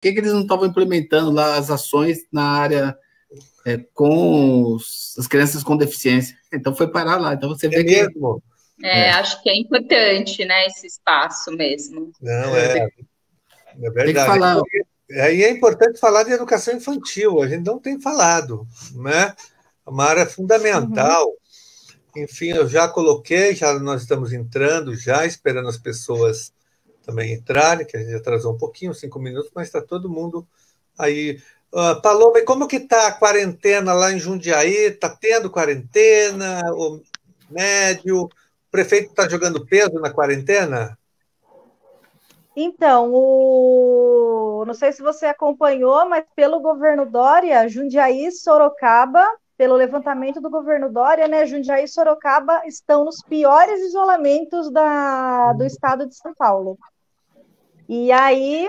que, que eles não estavam implementando lá as ações na área é, com os, as crianças com deficiência. Então foi parar lá. Então você vê é que. Mesmo. É, é, acho que é importante, né, esse espaço mesmo. Não, é. É verdade. Tem que falar. Aí é importante falar de educação infantil, a gente não tem falado, né? É uma área fundamental. Uhum. Enfim, eu já coloquei, já nós estamos entrando, já esperando as pessoas também entrarem, que a gente atrasou um pouquinho, cinco minutos, mas está todo mundo aí. Uh, Paloma, e como que está a quarentena lá em Jundiaí? Está tendo quarentena? O médio? O prefeito está jogando peso na quarentena? Então, o... não sei se você acompanhou, mas pelo governo Dória, Jundiaí, Sorocaba, pelo levantamento do governo Dória, né, Jundiaí e Sorocaba estão nos piores isolamentos da... do estado de São Paulo. E aí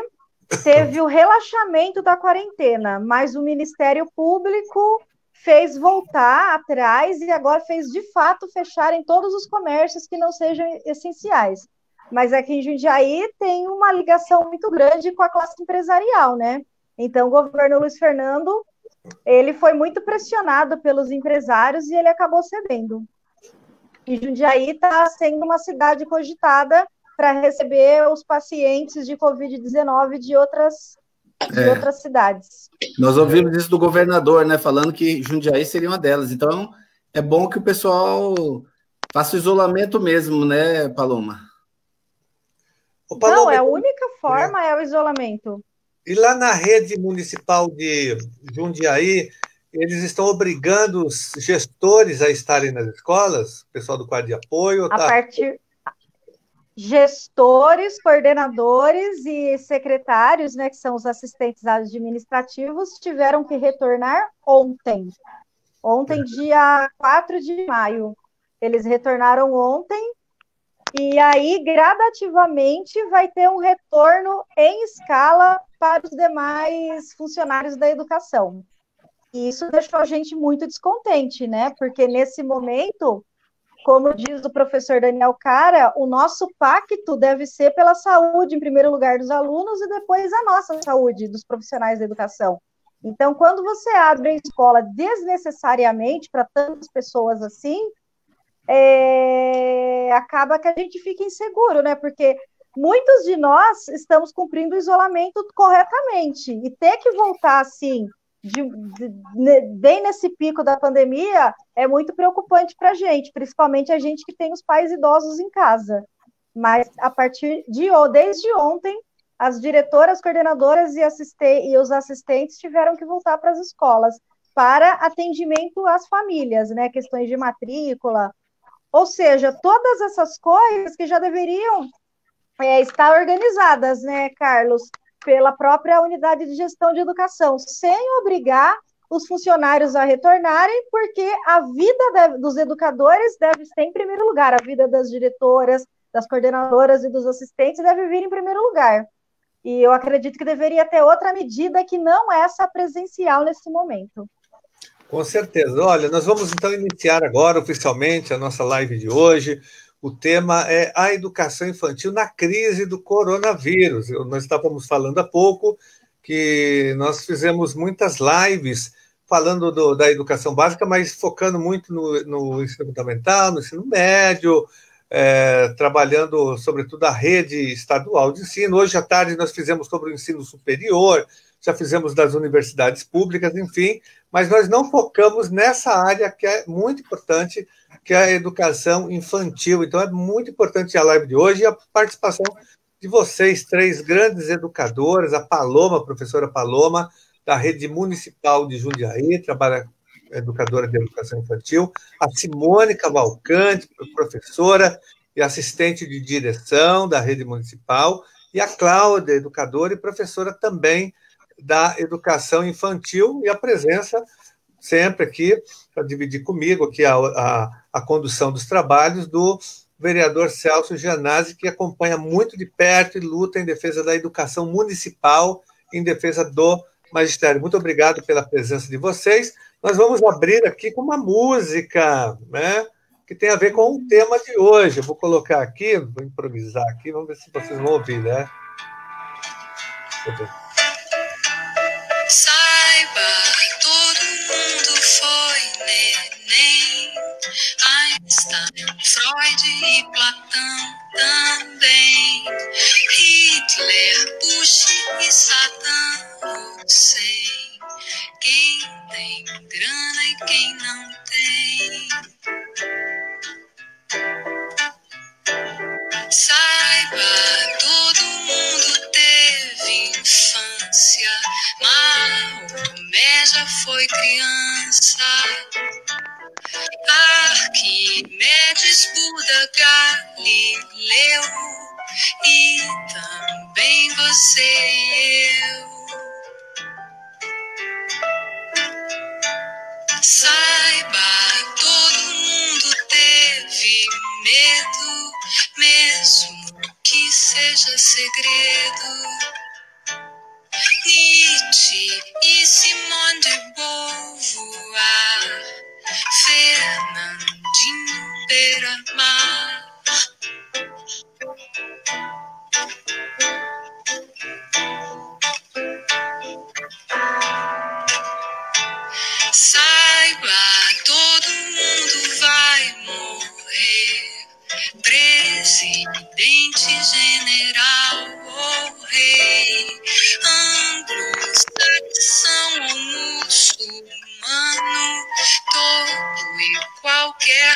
teve o relaxamento da quarentena, mas o Ministério Público fez voltar atrás e agora fez de fato fecharem todos os comércios que não sejam essenciais. Mas aqui em Jundiaí tem uma ligação muito grande com a classe empresarial, né? Então, o governo Luiz Fernando, ele foi muito pressionado pelos empresários e ele acabou cedendo. E Jundiaí está sendo uma cidade cogitada para receber os pacientes de Covid-19 de outras, de é. outras cidades. Nós ouvimos isso do governador, né? Falando que Jundiaí seria uma delas. Então, é bom que o pessoal faça o isolamento mesmo, né, Paloma? Não, é a única forma é. é o isolamento. E lá na rede municipal de Jundiaí, eles estão obrigando os gestores a estarem nas escolas, o pessoal do quadro de apoio? A tá... partir gestores, coordenadores e secretários, né, que são os assistentes administrativos, tiveram que retornar ontem. Ontem, dia 4 de maio. Eles retornaram ontem e aí, gradativamente, vai ter um retorno em escala para os demais funcionários da educação. E isso deixou a gente muito descontente, né? Porque nesse momento, como diz o professor Daniel Cara, o nosso pacto deve ser pela saúde, em primeiro lugar, dos alunos e depois a nossa saúde, dos profissionais da educação. Então, quando você abre a escola desnecessariamente para tantas pessoas assim, é, acaba que a gente fica inseguro, né? Porque muitos de nós estamos cumprindo o isolamento corretamente e ter que voltar assim, de, de, bem nesse pico da pandemia, é muito preocupante para a gente, principalmente a gente que tem os pais idosos em casa. Mas a partir de desde ontem, as diretoras, coordenadoras e, e os assistentes tiveram que voltar para as escolas para atendimento às famílias, né? Questões de matrícula, ou seja, todas essas coisas que já deveriam é, estar organizadas, né, Carlos, pela própria unidade de gestão de educação, sem obrigar os funcionários a retornarem, porque a vida dos educadores deve ser em primeiro lugar, a vida das diretoras, das coordenadoras e dos assistentes deve vir em primeiro lugar. E eu acredito que deveria ter outra medida que não essa presencial nesse momento. Com certeza. Olha, nós vamos então iniciar agora oficialmente a nossa live de hoje. O tema é a educação infantil na crise do coronavírus. Nós estávamos falando há pouco que nós fizemos muitas lives falando do, da educação básica, mas focando muito no, no ensino fundamental, no ensino médio, é, trabalhando sobretudo a rede estadual de ensino. Hoje à tarde nós fizemos sobre o ensino superior, já fizemos das universidades públicas, enfim, mas nós não focamos nessa área que é muito importante, que é a educação infantil. Então, é muito importante a live de hoje e a participação de vocês, três grandes educadoras, a Paloma, a professora Paloma, da Rede Municipal de Jundiaí, trabalha educadora de educação infantil, a Simone Cavalcante, professora e assistente de direção da Rede Municipal, e a Cláudia, educadora e professora também da educação infantil e a presença sempre aqui, para dividir comigo aqui a, a, a, condução dos trabalhos do vereador Celso Gianazzi, que acompanha muito de perto e luta em defesa da educação municipal, em defesa do magistério. Muito obrigado pela presença de vocês. Nós vamos abrir aqui com uma música, né? Que tem a ver com o tema de hoje. Eu vou colocar aqui, vou improvisar aqui, vamos ver se vocês vão ouvir, né? Deixa eu ver. E Platão também. Hitler, Bush e Saddam Hussein. Quem tem grana e quem não tem. Saiba, todo mundo teve infância. Maomé já foi criança. Arquimedes, Buda, Galileu e também você e eu. Saiba, todo mundo teve medo, mesmo que seja segredo. Nietzsche e Simone de Beauvoir, Fernandinho Beira-Mar.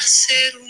Ser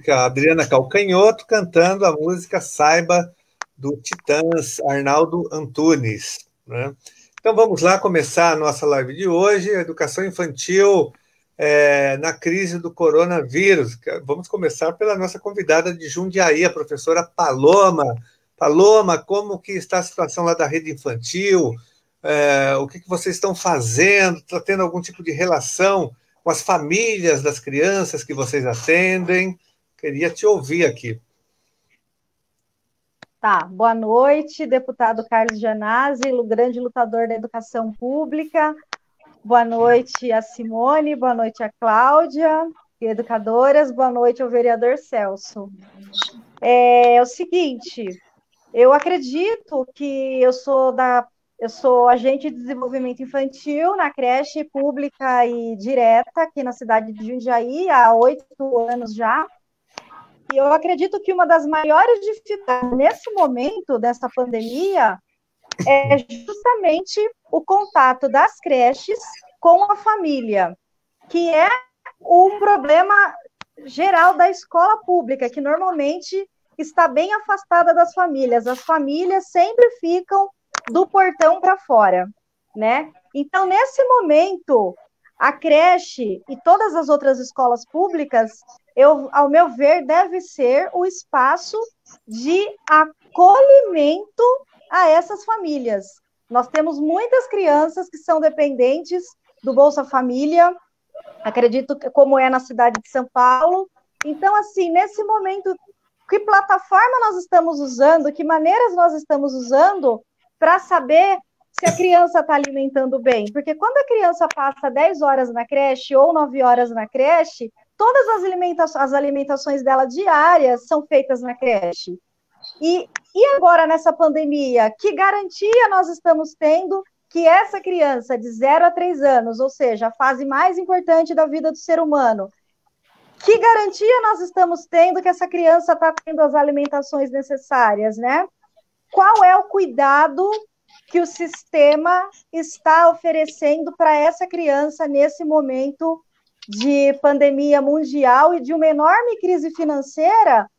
música Adriana Calcanhoto cantando a música Saiba do Titãs, Arnaldo Antunes. Né? Então vamos lá começar a nossa live de hoje, educação infantil é, na crise do coronavírus. Vamos começar pela nossa convidada de Jundiaí, a professora Paloma. Paloma, como que está a situação lá da rede infantil? É, o que, que vocês estão fazendo? Está tendo algum tipo de relação com as famílias das crianças que vocês atendem? Queria te ouvir aqui. Tá, boa noite, deputado Carlos Janazzi, grande lutador da educação pública. Boa noite a Simone, boa noite a Cláudia, educadoras, boa noite ao vereador Celso. É, é o seguinte, eu acredito que eu sou da eu sou agente de desenvolvimento infantil na creche pública e direta aqui na cidade de Jundiaí há oito anos já. E eu acredito que uma das maiores dificuldades nesse momento dessa pandemia é justamente o contato das creches com a família, que é um problema geral da escola pública, que normalmente está bem afastada das famílias. As famílias sempre ficam do portão para fora, né? Então, nesse momento, a creche e todas as outras escolas públicas, eu, ao meu ver, deve ser o espaço de acolhimento a essas famílias. Nós temos muitas crianças que são dependentes do Bolsa Família, acredito que como é na cidade de São Paulo. Então, assim, nesse momento, que plataforma nós estamos usando, que maneiras nós estamos usando para saber se a criança está alimentando bem. Porque quando a criança passa 10 horas na creche ou 9 horas na creche, todas as, alimenta as alimentações dela diárias são feitas na creche. E, e agora, nessa pandemia, que garantia nós estamos tendo que essa criança de 0 a 3 anos, ou seja, a fase mais importante da vida do ser humano, que garantia nós estamos tendo que essa criança está tendo as alimentações necessárias, né? qual é o cuidado que o sistema está oferecendo para essa criança nesse momento de pandemia mundial e de uma enorme crise financeira,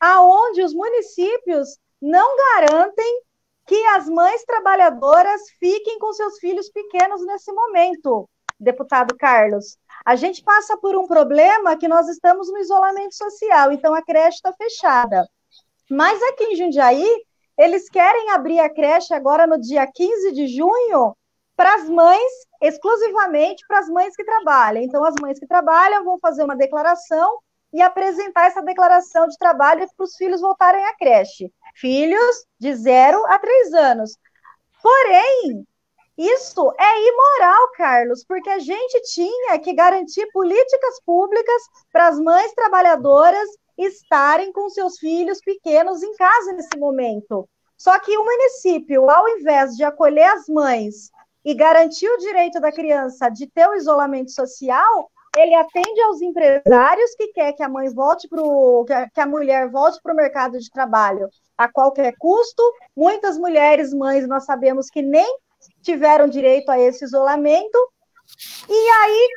aonde os municípios não garantem que as mães trabalhadoras fiquem com seus filhos pequenos nesse momento, deputado Carlos. A gente passa por um problema que nós estamos no isolamento social, então a creche está fechada. Mas aqui em Jundiaí, eles querem abrir a creche agora no dia 15 de junho para as mães, exclusivamente para as mães que trabalham. Então, as mães que trabalham vão fazer uma declaração e apresentar essa declaração de trabalho para os filhos voltarem à creche. Filhos de 0 a 3 anos. Porém, isso é imoral, Carlos, porque a gente tinha que garantir políticas públicas para as mães trabalhadoras estarem com seus filhos pequenos em casa nesse momento. Só que o município, ao invés de acolher as mães e garantir o direito da criança de ter o isolamento social, ele atende aos empresários que quer que a mãe volte para que a mulher volte para o mercado de trabalho a qualquer custo. Muitas mulheres mães nós sabemos que nem tiveram direito a esse isolamento. E aí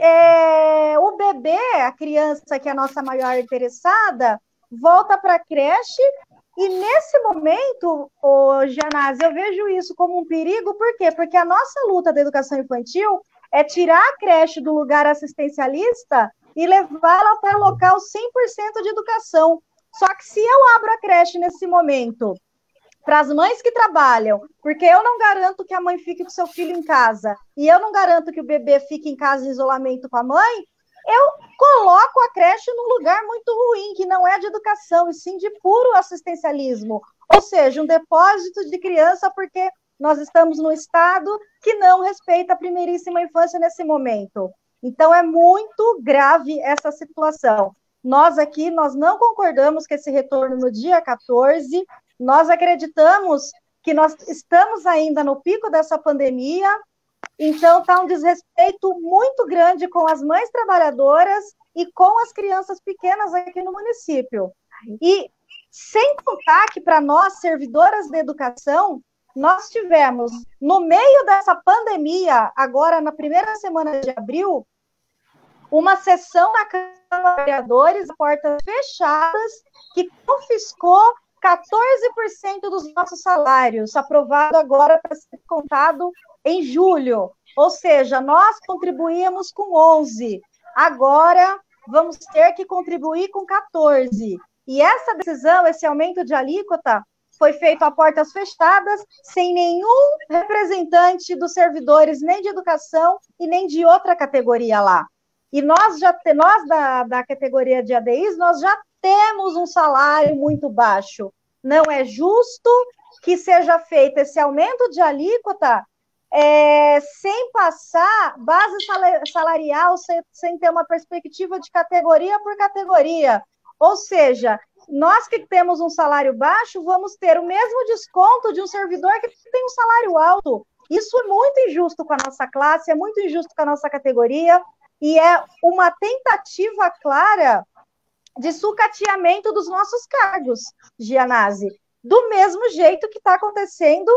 é, o bebê, a criança que é a nossa maior interessada, volta para a creche e nesse momento, oh, Janaz, eu vejo isso como um perigo, por quê? Porque a nossa luta da educação infantil é tirar a creche do lugar assistencialista e levá-la para o local 100% de educação. Só que se eu abro a creche nesse momento para as mães que trabalham, porque eu não garanto que a mãe fique com seu filho em casa e eu não garanto que o bebê fique em casa em isolamento com a mãe, eu coloco a creche num lugar muito ruim, que não é de educação, e sim de puro assistencialismo. Ou seja, um depósito de criança, porque nós estamos num estado que não respeita a primeiríssima infância nesse momento. Então, é muito grave essa situação. Nós aqui, nós não concordamos com esse retorno no dia 14, nós acreditamos que nós estamos ainda no pico dessa pandemia, então, está um desrespeito muito grande com as mães trabalhadoras e com as crianças pequenas aqui no município. E sem contar que, para nós, servidoras de educação, nós tivemos, no meio dessa pandemia, agora na primeira semana de abril, uma sessão na Câmara de Vereadores, portas fechadas, que confiscou 14% dos nossos salários, aprovado agora para ser contado em julho. Ou seja, nós contribuímos com 11. Agora vamos ter que contribuir com 14. E essa decisão, esse aumento de alíquota, foi feito a portas fechadas, sem nenhum representante dos servidores, nem de educação e nem de outra categoria lá. E nós já nós da, da categoria de ADIs, nós já temos um salário muito baixo. Não é justo que seja feito esse aumento de alíquota é, sem passar base salarial, sem, sem ter uma perspectiva de categoria por categoria. Ou seja, nós que temos um salário baixo, vamos ter o mesmo desconto de um servidor que tem um salário alto. Isso é muito injusto com a nossa classe, é muito injusto com a nossa categoria, e é uma tentativa clara de sucateamento dos nossos cargos, Gianazzi do mesmo jeito que está acontecendo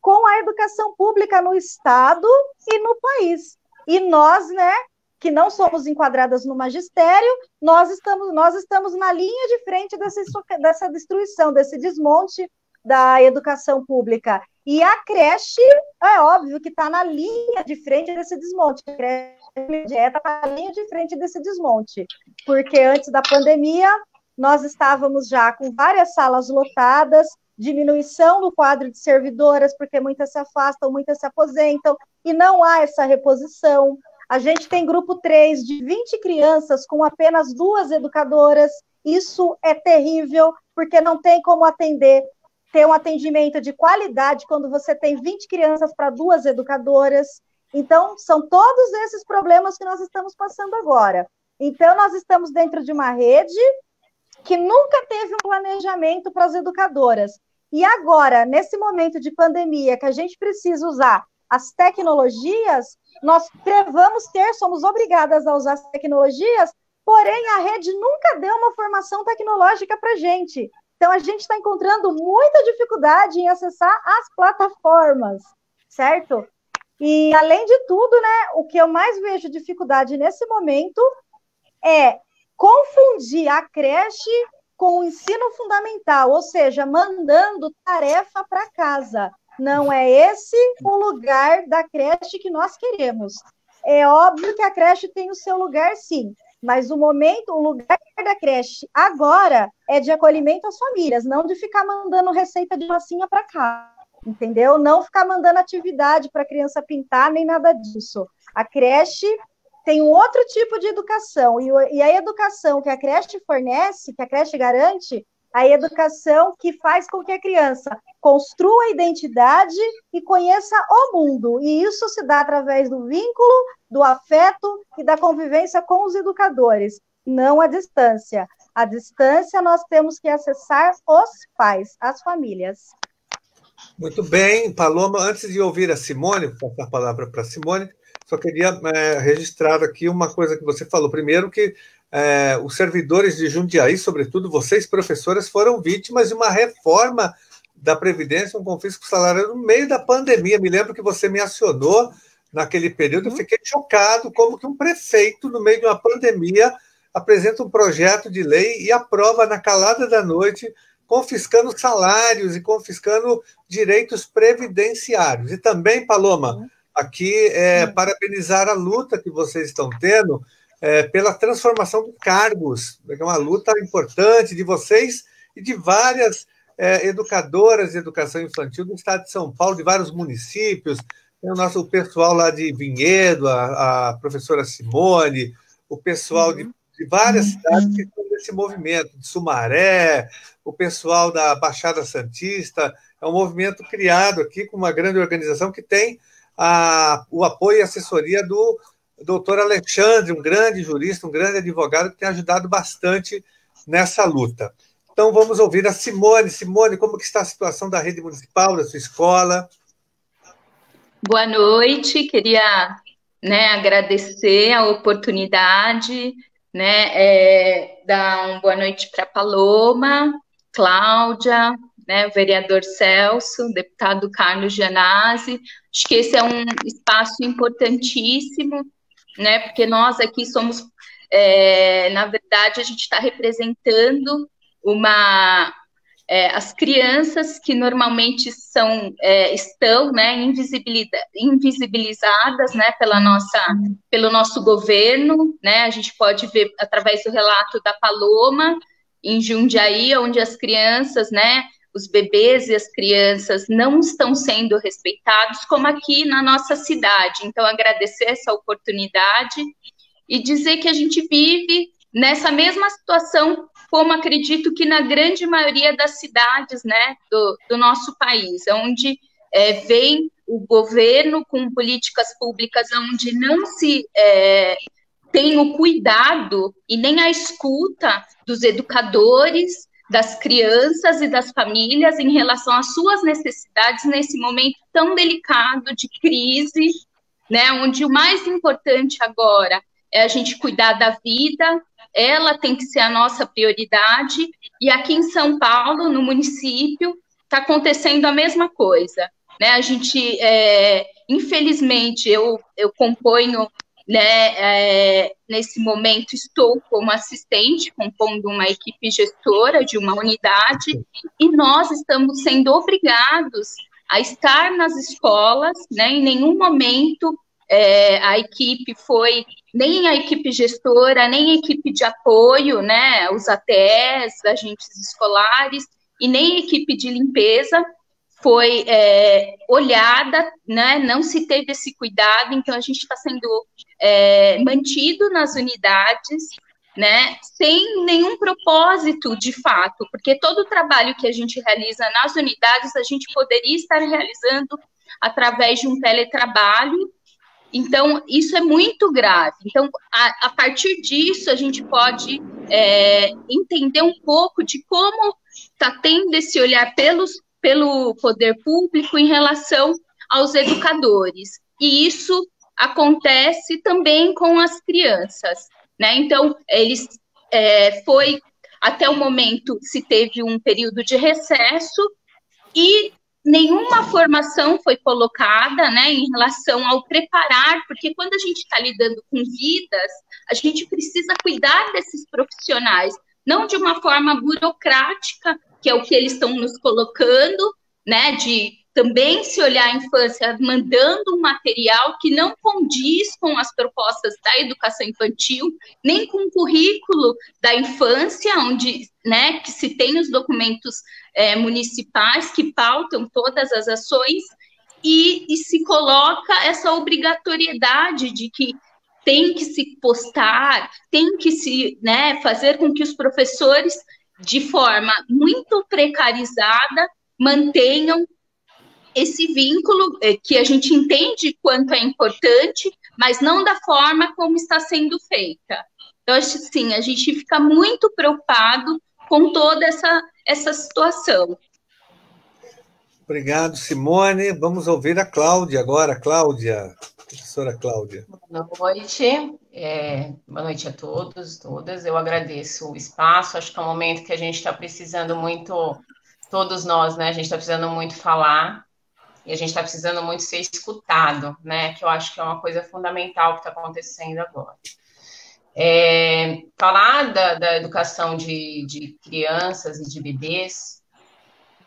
com a educação pública no Estado e no país. E nós, né, que não somos enquadradas no magistério, nós estamos, nós estamos na linha de frente dessa, dessa destruição, desse desmonte da educação pública. E a creche, é óbvio que está na linha de frente desse desmonte. A creche está na linha de frente desse desmonte. Porque antes da pandemia, nós estávamos já com várias salas lotadas, diminuição no quadro de servidoras, porque muitas se afastam, muitas se aposentam, e não há essa reposição. A gente tem grupo 3 de 20 crianças com apenas duas educadoras. Isso é terrível, porque não tem como atender, ter um atendimento de qualidade quando você tem 20 crianças para duas educadoras. Então, são todos esses problemas que nós estamos passando agora. Então, nós estamos dentro de uma rede que nunca teve um planejamento para as educadoras. E agora, nesse momento de pandemia, que a gente precisa usar as tecnologias, nós vamos ter, somos obrigadas a usar as tecnologias, porém a rede nunca deu uma formação tecnológica para a gente. Então, a gente está encontrando muita dificuldade em acessar as plataformas, certo? E, além de tudo, né, o que eu mais vejo dificuldade nesse momento é confundir a creche com o ensino fundamental, ou seja, mandando tarefa para casa. Não é esse o lugar da creche que nós queremos. É óbvio que a creche tem o seu lugar, sim, mas o momento, o lugar da creche agora é de acolhimento às famílias, não de ficar mandando receita de massinha para cá, entendeu? Não ficar mandando atividade para a criança pintar, nem nada disso. A creche tem um outro tipo de educação, e, a educação que a creche fornece, que a creche garante, a educação que faz com que a criança construa a identidade e conheça o mundo. E isso se dá através do vínculo, do afeto e da convivência com os educadores, não a distância. A distância nós temos que acessar os pais, as famílias. Muito bem, Paloma. Antes de ouvir a Simone, vou passar a palavra para a Simone, só queria é, registrar aqui uma coisa que você falou. Primeiro, que é, os servidores de Jundiaí, sobretudo vocês, professoras, foram vítimas de uma reforma da Previdência, um confisco salarial no meio da pandemia. Me lembro que você me acionou naquele período, eu uhum. fiquei chocado como que um prefeito, no meio de uma pandemia, apresenta um projeto de lei e aprova na calada da noite, confiscando salários e confiscando direitos previdenciários. E também, Paloma, uhum. aqui é, parabenizar a luta que vocês estão tendo é, pela transformação de cargos. É uma luta importante de vocês e de várias é, educadoras de educação infantil do estado de São Paulo, de vários municípios. Tem o nosso pessoal lá de Vinhedo, a, a professora Simone, o pessoal de, de várias uhum. cidades que estão nesse movimento, de Sumaré, o pessoal da Baixada Santista. É um movimento criado aqui com uma grande organização que tem a, o apoio e assessoria do doutor Alexandre, um grande jurista, um grande advogado que tem ajudado bastante nessa luta. Então vamos ouvir a Simone. Simone, como que está a situação da rede municipal, da sua escola? Boa noite, queria né, agradecer a oportunidade, né, é, dar uma boa noite para Paloma, Cláudia, né, o vereador Celso, deputado Carlos Gianazzi. Acho que esse é um espaço importantíssimo né? Porque nós aqui somos, é, na verdade, a gente está representando uma é, as crianças que normalmente são é, estão né, invisibilizadas né, pela nossa, pelo nosso governo, né, a gente pode ver através do relato da Paloma em Jundiaí, onde as crianças, né, os bebês e as crianças não estão sendo respeitados, como aqui na nossa cidade. Então, agradecer essa oportunidade e dizer que a gente vive nessa mesma situação, como acredito que na grande maioria das cidades né, do, do nosso país, onde é, vem o governo com políticas públicas onde não se é, tem o cuidado e nem a escuta dos educadores, das crianças e das famílias em relação às suas necessidades nesse momento tão delicado de crise, né, onde o mais importante agora é a gente cuidar da vida, ela tem que ser a nossa prioridade, e aqui em São Paulo, no município, está acontecendo a mesma coisa, né, a gente, é, infelizmente, eu, eu componho né, é, nesse momento estou como assistente, compondo uma equipe gestora de uma unidade, e nós estamos sendo obrigados a estar nas escolas, né, em nenhum momento é, a equipe foi, nem a equipe gestora, nem a equipe de apoio, né, os ATEs, agentes escolares, e nem a equipe de limpeza, foi é, olhada, né, não se teve esse cuidado, então a gente está sendo é, mantido nas unidades, né, sem nenhum propósito de fato, porque todo o trabalho que a gente realiza nas unidades, a gente poderia estar realizando através de um teletrabalho, então isso é muito grave. Então, a, a partir disso, a gente pode é, entender um pouco de como está tendo esse olhar pelos pelo poder público em relação aos educadores. E isso acontece também com as crianças, né? Então, eles é, foi até o momento se teve um período de recesso e nenhuma formação foi colocada né, em relação ao preparar, porque quando a gente está lidando com vidas, a gente precisa cuidar desses profissionais, não de uma forma burocrática, que é o que eles estão nos colocando, né, de também se olhar a infância mandando um material que não condiz com as propostas da educação infantil, nem com o currículo da infância, onde né, que se tem os documentos é, municipais que pautam todas as ações, e, e se coloca essa obrigatoriedade de que tem que se postar, tem que se né, fazer com que os professores, de forma muito precarizada, mantenham esse vínculo é, que a gente entende quanto é importante, mas não da forma como está sendo feita. Então, acho sim, a gente fica muito preocupado com toda essa, essa situação. Obrigado, Simone. Vamos ouvir a Cláudia agora. Cláudia, professora Cláudia. Boa noite. É, boa noite a todos, todas. Eu agradeço o espaço. Acho que é um momento que a gente está precisando muito, todos nós, né? A gente está precisando muito falar e a gente está precisando muito ser escutado, né? Que eu acho que é uma coisa fundamental que está acontecendo agora. É, falar da, da educação de, de, crianças e de bebês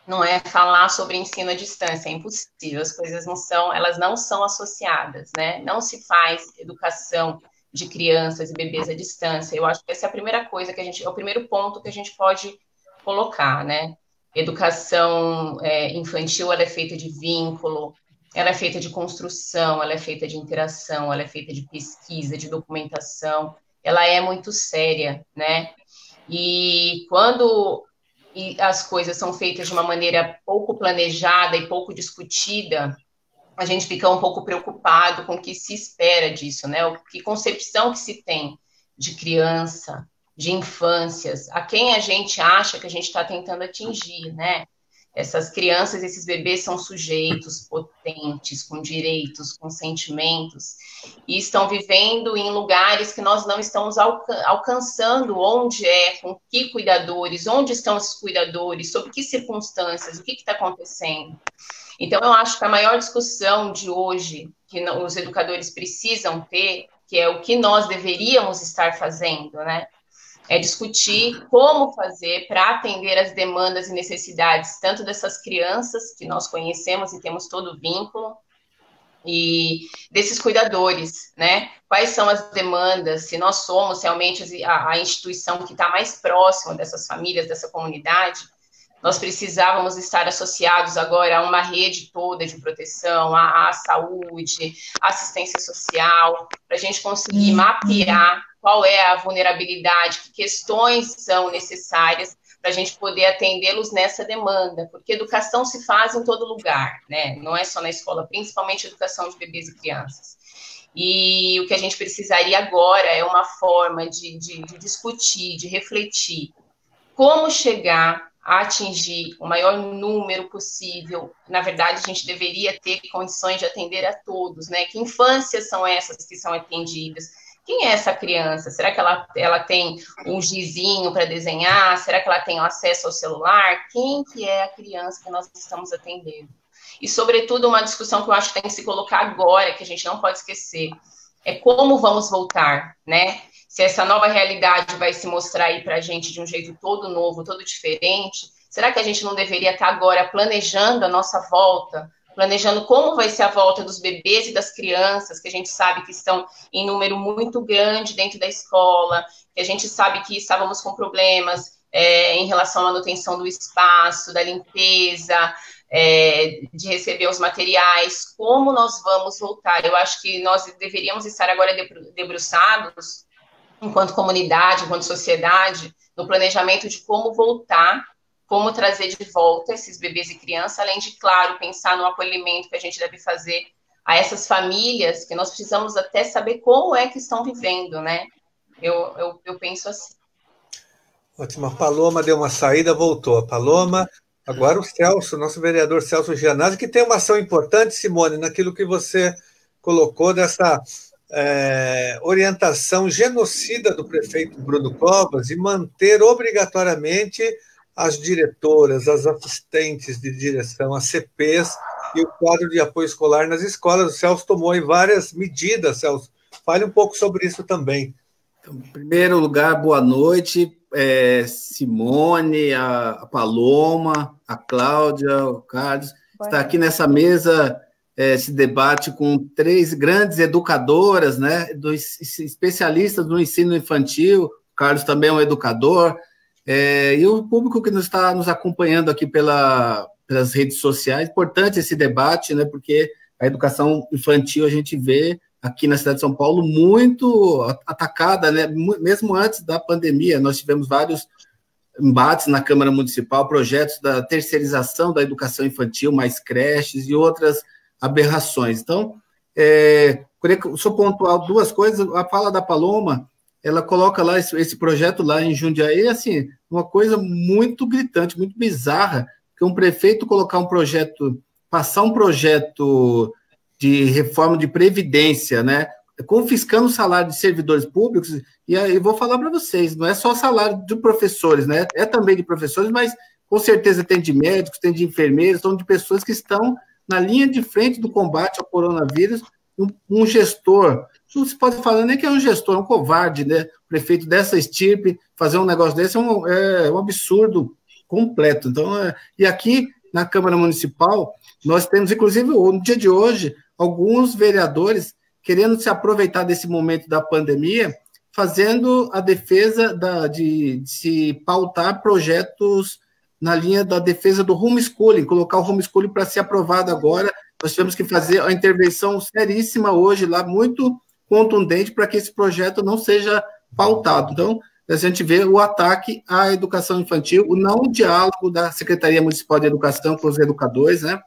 não é falar sobre ensino à distância, é impossível. As coisas não são, elas não são associadas, né? Não se faz educação de crianças e bebês à distância. Eu acho que essa é a primeira coisa que a gente, é o primeiro ponto que a gente pode colocar, né? Educação é, infantil ela é feita de vínculo, ela é feita de construção, ela é feita de interação, ela é feita de pesquisa, de documentação, ela é muito séria, né? E quando as coisas são feitas de uma maneira pouco planejada e pouco discutida, a gente fica um pouco preocupado com o que se espera disso, né? O que concepção que se tem de criança, de infâncias, a quem a gente acha que a gente está tentando atingir, né? Essas crianças, esses bebês são sujeitos potentes, com direitos, com sentimentos, e estão vivendo em lugares que nós não estamos alcan alcançando, onde é, com que cuidadores, onde estão esses cuidadores, sob que circunstâncias, o que está acontecendo. Então, eu acho que a maior discussão de hoje que os educadores precisam ter, que é o que nós deveríamos estar fazendo, né? É discutir como fazer para atender as demandas e necessidades tanto dessas crianças que nós conhecemos e temos todo o vínculo e desses cuidadores, né? Quais são as demandas? Se nós somos realmente a, a instituição que está mais próxima dessas famílias, dessa comunidade, nós precisávamos estar associados agora a uma rede toda de proteção, à, à saúde, assistência social, para a gente conseguir uhum. mapear qual é a vulnerabilidade, que questões são necessárias para a gente poder atendê-los nessa demanda, porque educação se faz em todo lugar, né? Não é só na escola, principalmente educação de bebês e crianças. E o que a gente precisaria agora é uma forma de, de, de discutir, de refletir como chegar a atingir o maior número possível. Na verdade, a gente deveria ter condições de atender a todos, né? Que infâncias são essas que são atendidas? Quem é essa criança? Será que ela, ela tem um gizinho para desenhar? Será que ela tem acesso ao celular? Quem que é a criança que nós estamos atendendo? E, sobretudo, uma discussão que eu acho que tem que se colocar agora, que a gente não pode esquecer, é como vamos voltar, né? Se essa nova realidade vai se mostrar aí para a gente de um jeito todo novo, todo diferente, será que a gente não deveria estar agora planejando a nossa volta, planejando como vai ser a volta dos bebês e das crianças, que a gente sabe que estão em número muito grande dentro da escola, que a gente sabe que estávamos com problemas é, em relação à manutenção do espaço, da limpeza, é, de receber os materiais, como nós vamos voltar? Eu acho que nós deveríamos estar agora debruçados, enquanto comunidade, enquanto sociedade, no planejamento de como voltar como trazer de volta esses bebês e crianças, além de, claro, pensar no acolhimento que a gente deve fazer a essas famílias, que nós precisamos até saber como é que estão vivendo, né? Eu, eu, eu penso assim. Ótimo. A Paloma deu uma saída, voltou. A Paloma, agora o Celso, nosso vereador Celso Gianazzi, que tem uma ação importante, Simone, naquilo que você colocou dessa é, orientação genocida do prefeito Bruno Covas e manter obrigatoriamente as diretoras, as assistentes de direção, as CPs e o quadro de apoio escolar nas escolas. O Celso tomou aí várias medidas, Celso. Fale um pouco sobre isso também. Então, em primeiro lugar, boa noite. É, Simone, a, a, Paloma, a Cláudia, o Carlos. Está aqui nessa mesa é, esse debate com três grandes educadoras, né, dos especialistas no ensino infantil. O Carlos também é um educador. É, e o público que nos está nos acompanhando aqui pela, pelas redes sociais. Importante esse debate, né, porque a educação infantil a gente vê aqui na cidade de São Paulo muito atacada, né? mesmo antes da pandemia, nós tivemos vários embates na Câmara Municipal, projetos da terceirização da educação infantil, mais creches e outras aberrações. Então, é, só pontuar duas coisas, a fala da Paloma, ela coloca lá esse, esse projeto lá em Jundiaí, assim, uma coisa muito gritante, muito bizarra, que um prefeito colocar um projeto, passar um projeto de reforma de previdência, né? Confiscando o salário de servidores públicos, e aí vou falar para vocês, não é só salário de professores, né? É também de professores, mas com certeza tem de médicos, tem de enfermeiros, são de pessoas que estão na linha de frente do combate ao coronavírus. Um, um gestor, não se pode falar nem que é um gestor, é um covarde, né? Prefeito dessa estirpe fazer um negócio desse é um, é um absurdo completo. Então, é, e aqui na Câmara Municipal, nós temos, inclusive, no dia de hoje, alguns vereadores querendo se aproveitar desse momento da pandemia, fazendo a defesa da, de, de se pautar projetos na linha da defesa do homeschooling, colocar o homeschooling para ser aprovado agora. Nós tivemos que fazer a intervenção seríssima hoje lá, muito contundente, para que esse projeto não seja pautado. Então, a gente vê o ataque à educação infantil, o não diálogo da Secretaria Municipal de Educação com os educadores, né?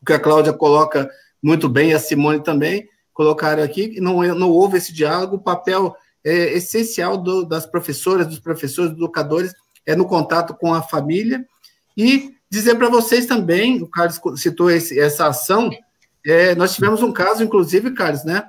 O que a Cláudia coloca muito bem, a Simone também colocaram aqui, não, não houve esse diálogo, o papel é, essencial do, das professoras, dos professores, dos educadores, é no contato com a família, e dizer para vocês também, o Carlos citou esse, essa ação, é, nós tivemos um caso, inclusive, Carlos, né,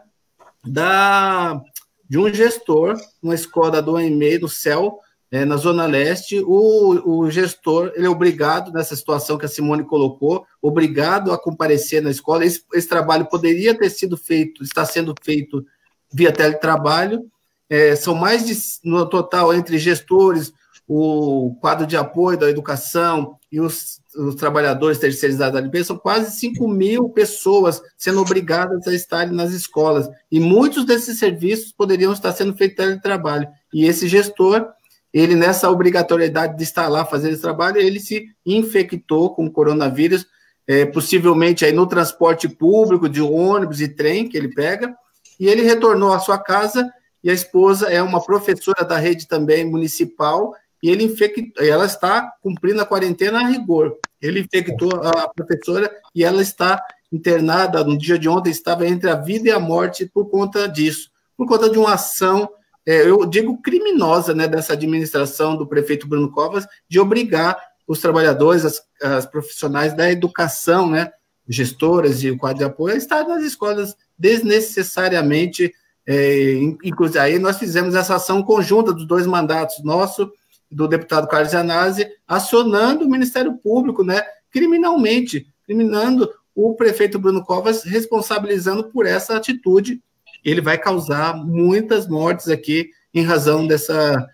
da, de um gestor, uma escola do AME, do CEL, é, na Zona Leste, o, o gestor ele é obrigado, nessa situação que a Simone colocou, obrigado a comparecer na escola. Esse, esse trabalho poderia ter sido feito, está sendo feito via teletrabalho. É, são mais de, no total, entre gestores, o quadro de apoio da educação e os, os trabalhadores terceirizados da limpeza, são quase 5 mil pessoas sendo obrigadas a estarem nas escolas. E muitos desses serviços poderiam estar sendo feitos teletrabalho. E esse gestor ele nessa obrigatoriedade de estar lá fazendo esse trabalho, ele se infectou com o coronavírus, é, possivelmente aí no transporte público, de ônibus e trem que ele pega, e ele retornou à sua casa, e a esposa é uma professora da rede também municipal, e ele infectou, ela está cumprindo a quarentena a rigor. Ele infectou a professora e ela está internada no dia de ontem, estava entre a vida e a morte por conta disso, por conta de uma ação é, eu digo criminosa, né, dessa administração do prefeito Bruno Covas, de obrigar os trabalhadores, as, as profissionais da educação, né, gestoras e o quadro de apoio, a estar nas escolas desnecessariamente. É, inclusive, aí nós fizemos essa ação conjunta dos dois mandatos, nosso do deputado Carlos Zanazzi, acionando o Ministério Público, né, criminalmente, criminando o prefeito Bruno Covas, responsabilizando por essa atitude ele vai causar muitas mortes aqui em razão dessa,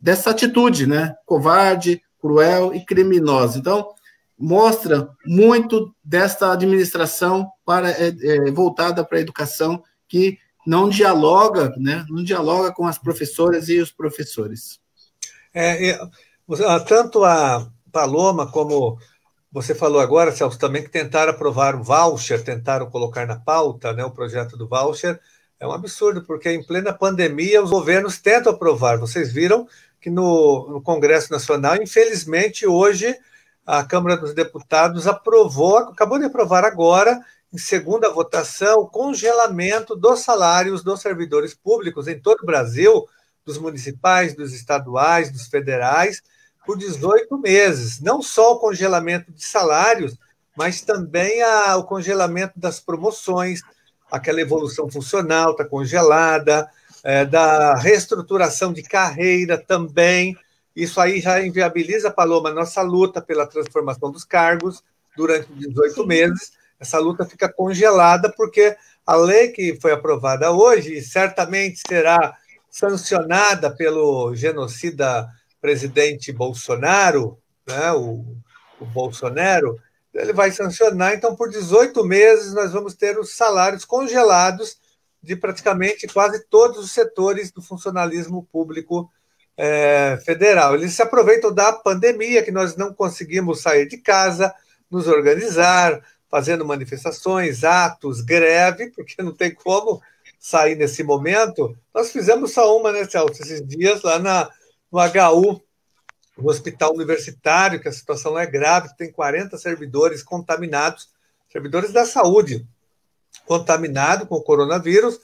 dessa atitude, né? Covarde, cruel e criminosa. Então, mostra muito desta administração para, é, é, voltada para a educação que não dialoga, né? Não dialoga com as professoras e os professores. É, tanto a Paloma como você falou agora, Celso, também que tentaram aprovar o voucher, tentaram colocar na pauta né, o projeto do voucher, é um absurdo, porque em plena pandemia os governos tentam aprovar. Vocês viram que no, no Congresso Nacional, infelizmente, hoje a Câmara dos Deputados aprovou, acabou de aprovar agora, em segunda votação, o congelamento dos salários dos servidores públicos em todo o Brasil, dos municipais, dos estaduais, dos federais, por 18 meses. Não só o congelamento de salários, mas também a, o congelamento das promoções, aquela evolução funcional está congelada, é, da reestruturação de carreira também. Isso aí já inviabiliza, Paloma, a nossa luta pela transformação dos cargos durante 18 meses. Essa luta fica congelada porque a lei que foi aprovada hoje certamente será sancionada pelo genocida presidente Bolsonaro, né, o, o Bolsonaro, ele vai sancionar, então por 18 meses nós vamos ter os salários congelados de praticamente quase todos os setores do funcionalismo público é, federal. Eles se aproveitam da pandemia, que nós não conseguimos sair de casa, nos organizar, fazendo manifestações, atos, greve, porque não tem como sair nesse momento. Nós fizemos só uma, né, Celso, esses dias lá na, no HU, no hospital universitário, que a situação é grave, tem 40 servidores contaminados, servidores da saúde, contaminados com o coronavírus,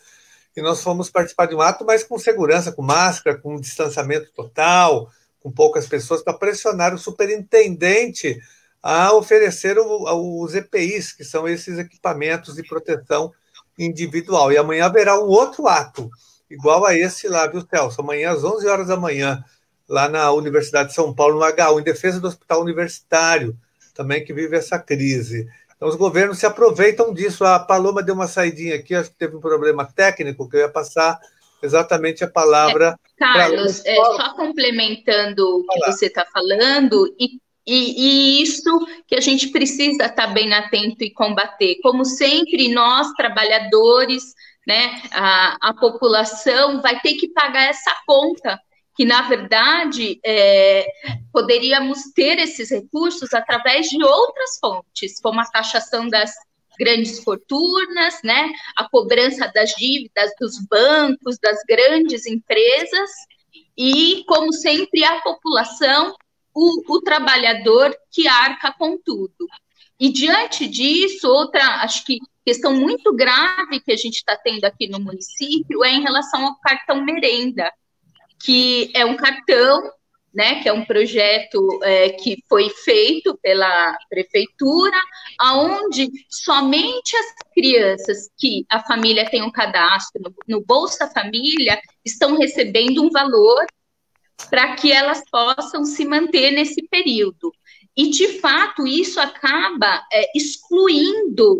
e nós fomos participar de um ato, mas com segurança, com máscara, com distanciamento total, com poucas pessoas, para pressionar o superintendente a oferecer os EPIs, que são esses equipamentos de proteção individual. E amanhã haverá um outro ato, igual a esse lá, viu, Celso? Amanhã, às 11 horas da manhã, lá na Universidade de São Paulo, no HU, em defesa do hospital universitário, também que vive essa crise. Então, os governos se aproveitam disso. A Paloma deu uma saidinha aqui, acho que teve um problema técnico, que eu ia passar exatamente a palavra. É, Carlos, é, só complementando o que você está falando, e, e, e, isso que a gente precisa estar bem atento e combater. Como sempre, nós, trabalhadores, né, a, a população vai ter que pagar essa conta que, na verdade, é, poderíamos ter esses recursos através de outras fontes, como a taxação das grandes fortunas, né, a cobrança das dívidas dos bancos, das grandes empresas, e, como sempre, a população, o, o trabalhador que arca com tudo. E diante disso, outra, acho que questão muito grave que a gente está tendo aqui no município é em relação ao cartão merenda que é um cartão, né, que é um projeto é, que foi feito pela prefeitura, aonde somente as crianças que a família tem um cadastro no, no Bolsa Família estão recebendo um valor para que elas possam se manter nesse período. E, de fato, isso acaba é, excluindo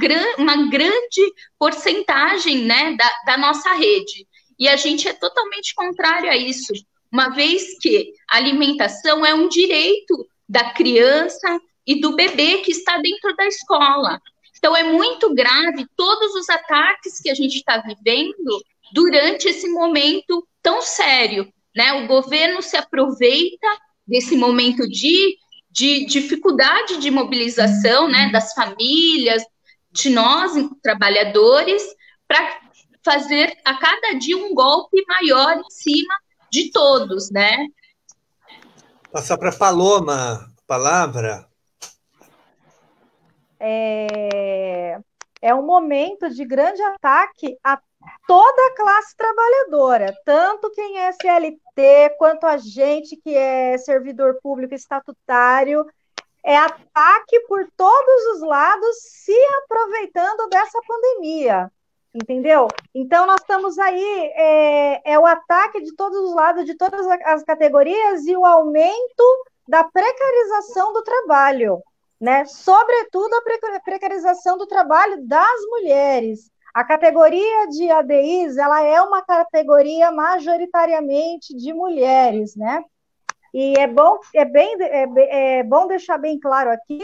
gran, uma grande porcentagem né, da, da nossa rede. E a gente é totalmente contrário a isso, uma vez que a alimentação é um direito da criança e do bebê que está dentro da escola. Então, é muito grave todos os ataques que a gente está vivendo durante esse momento tão sério. Né? O governo se aproveita desse momento de, de dificuldade de mobilização né, das famílias, de nós, trabalhadores, para fazer a cada dia um golpe maior em cima de todos, né? Passar para Paloma a palavra. É, é um momento de grande ataque a toda a classe trabalhadora, tanto quem é CLT quanto a gente que é servidor público estatutário. É ataque por todos os lados, se aproveitando dessa pandemia entendeu? Então, nós estamos aí, é, é, o ataque de todos os lados, de todas as categorias e o aumento da precarização do trabalho, né? Sobretudo a precarização do trabalho das mulheres. A categoria de ADIs, ela é uma categoria majoritariamente de mulheres, né? E é bom, é bem, é, é bom deixar bem claro aqui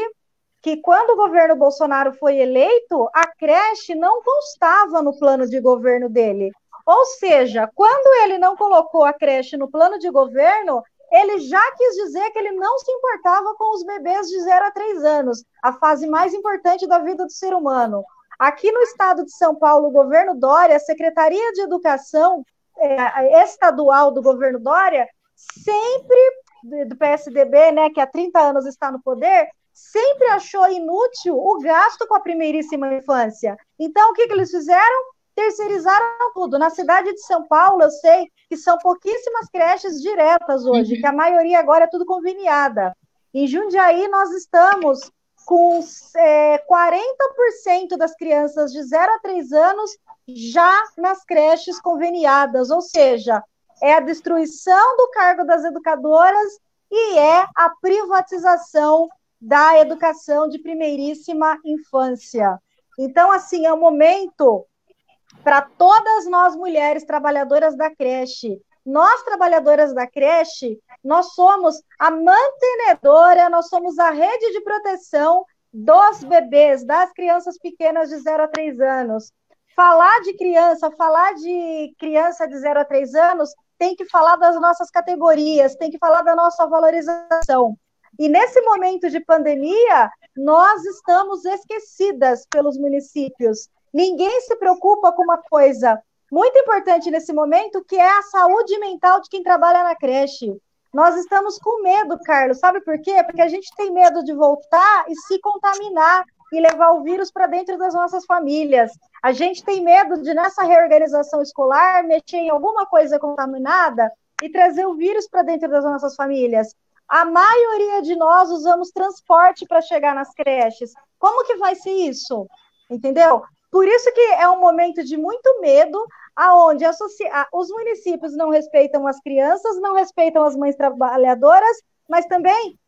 que quando o governo Bolsonaro foi eleito, a creche não constava no plano de governo dele. Ou seja, quando ele não colocou a creche no plano de governo, ele já quis dizer que ele não se importava com os bebês de 0 a 3 anos, a fase mais importante da vida do ser humano. Aqui no estado de São Paulo, o governo Dória, a Secretaria de Educação é, estadual do governo Dória, sempre do PSDB, né, que há 30 anos está no poder, sempre achou inútil o gasto com a primeiríssima infância. Então, o que, que eles fizeram? Terceirizaram tudo. Na cidade de São Paulo, eu sei que são pouquíssimas creches diretas hoje, uhum. que a maioria agora é tudo conveniada. Em Jundiaí, nós estamos com é, 40% das crianças de 0 a 3 anos já nas creches conveniadas, ou seja, é a destruição do cargo das educadoras e é a privatização da educação de primeiríssima infância. Então, assim, é um momento para todas nós mulheres trabalhadoras da creche. Nós, trabalhadoras da creche, nós somos a mantenedora, nós somos a rede de proteção dos bebês, das crianças pequenas de 0 a 3 anos. Falar de criança, falar de criança de 0 a 3 anos, tem que falar das nossas categorias, tem que falar da nossa valorização. E nesse momento de pandemia, nós estamos esquecidas pelos municípios. Ninguém se preocupa com uma coisa muito importante nesse momento, que é a saúde mental de quem trabalha na creche. Nós estamos com medo, Carlos. Sabe por quê? Porque a gente tem medo de voltar e se contaminar e levar o vírus para dentro das nossas famílias. A gente tem medo de, nessa reorganização escolar, mexer em alguma coisa contaminada e trazer o vírus para dentro das nossas famílias. A maioria de nós usamos transporte para chegar nas creches. Como que vai ser isso? Entendeu? Por isso que é um momento de muito medo, aonde os municípios não respeitam as crianças, não respeitam as mães trabalhadoras, mas também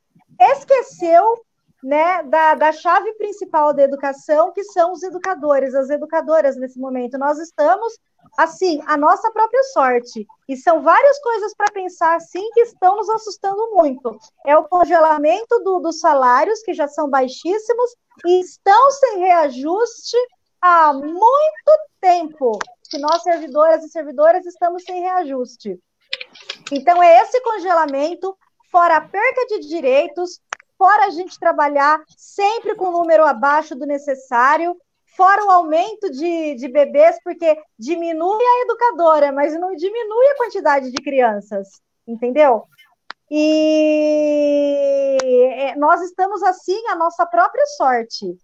esqueceu né, da, da chave principal da educação, que são os educadores, as educadoras nesse momento. Nós estamos, assim, a nossa própria sorte. E são várias coisas para pensar, assim, que estão nos assustando muito. É o congelamento do, dos salários, que já são baixíssimos, e estão sem reajuste há muito tempo que nós, servidoras e servidoras, estamos sem reajuste. Então, é esse congelamento, fora a perca de direitos, fora a gente trabalhar sempre com o número abaixo do necessário, fora o aumento de, de bebês, porque diminui a educadora, mas não diminui a quantidade de crianças, entendeu? E é, nós estamos assim a nossa própria sorte.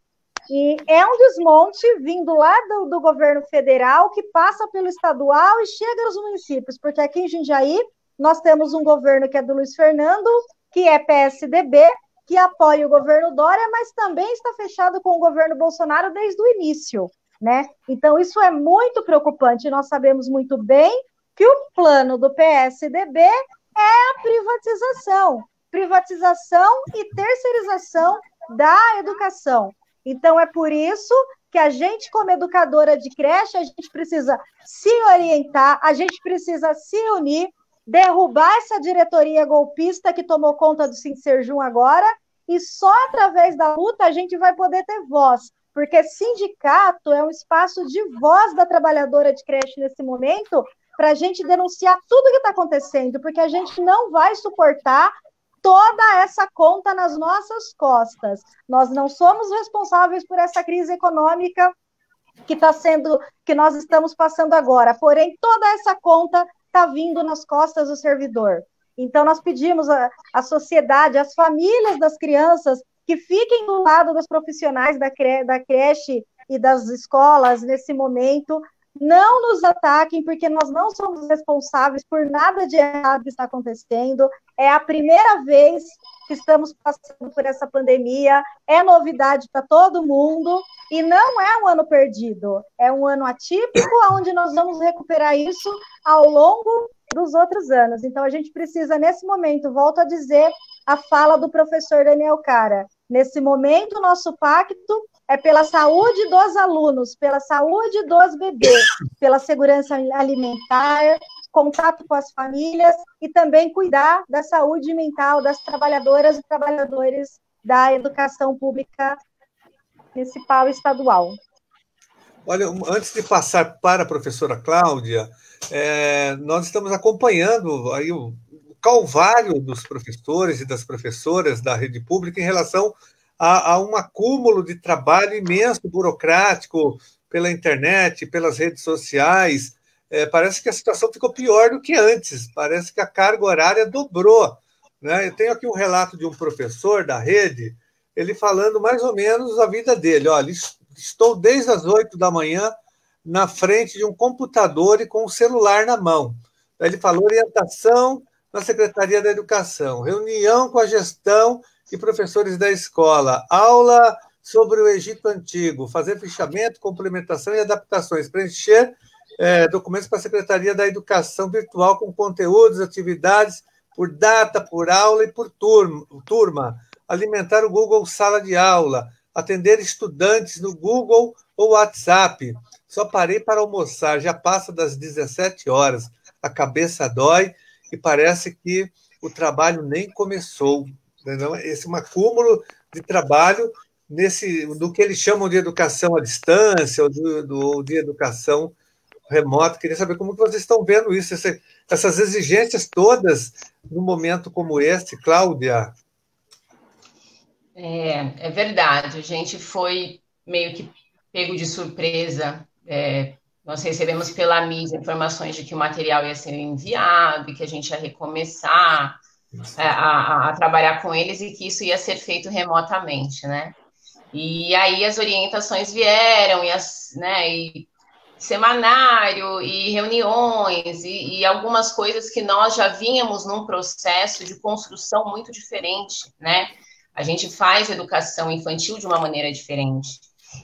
E é um desmonte vindo lá do, do governo federal que passa pelo estadual e chega aos municípios, porque aqui em Jundiaí nós temos um governo que é do Luiz Fernando, que é PSDB, que apoia o governo Dória, mas também está fechado com o governo Bolsonaro desde o início, né? Então isso é muito preocupante. Nós sabemos muito bem que o plano do PSDB é a privatização, privatização e terceirização da educação. Então é por isso que a gente, como educadora de creche, a gente precisa se orientar, a gente precisa se unir, derrubar essa diretoria golpista que tomou conta do Sincerjum agora, e só através da luta a gente vai poder ter voz, porque sindicato é um espaço de voz da trabalhadora de creche nesse momento, para a gente denunciar tudo que está acontecendo, porque a gente não vai suportar toda essa conta nas nossas costas. Nós não somos responsáveis por essa crise econômica que está sendo, que nós estamos passando agora. Porém, toda essa conta está vindo nas costas do servidor. Então, nós pedimos à sociedade, às famílias das crianças, que fiquem do lado dos profissionais da, cre da creche e das escolas nesse momento, não nos ataquem, porque nós não somos responsáveis por nada de errado que está acontecendo. É a primeira vez que estamos passando por essa pandemia, é novidade para todo mundo, e não é um ano perdido, é um ano atípico, onde nós vamos recuperar isso ao longo dos outros anos. Então, a gente precisa, nesse momento, volto a dizer a fala do professor Daniel Cara. Nesse momento, nosso pacto é pela saúde dos alunos, pela saúde dos bebês, pela segurança alimentar, contato com as famílias e também cuidar da saúde mental das trabalhadoras e trabalhadores da educação pública municipal e estadual. Olha, antes de passar para a professora Cláudia, é, nós estamos acompanhando aí o, o calvário dos professores e das professoras da rede pública em relação a, a um acúmulo de trabalho imenso, burocrático, pela internet, pelas redes sociais. É, parece que a situação ficou pior do que antes, parece que a carga horária dobrou. Né? Eu tenho aqui um relato de um professor da rede, ele falando mais ou menos a vida dele. Olha, estou desde as oito da manhã na frente de um computador e com o celular na mão. Ele falou orientação na Secretaria da Educação, reunião com a gestão e professores da escola. Aula sobre o Egito Antigo, fazer fichamento, complementação e adaptações, preencher é, documentos para a Secretaria da Educação Virtual com conteúdos, atividades por data, por aula e por turma, alimentar o Google Sala de Aula, atender estudantes no Google ou WhatsApp. Só parei para almoçar, já passa das 17 horas, a cabeça dói e parece que o trabalho nem começou. Entendeu? Esse é um acúmulo de trabalho nesse do que eles chamam de educação à distância ou do, do de educação remota. Queria saber como que vocês estão vendo isso, essa, essas exigências todas num momento como este, Cláudia. É, é verdade. A gente foi meio que pego de surpresa. É, nós recebemos pela mídia informações de que o material ia ser enviado e que a gente ia recomeçar a, a, a, trabalhar com eles e que isso ia ser feito remotamente, né? E aí as orientações vieram e, as, né, e semanário e reuniões e, e, algumas coisas que nós já vínhamos num processo de construção muito diferente, né? A gente faz educação infantil de uma maneira diferente.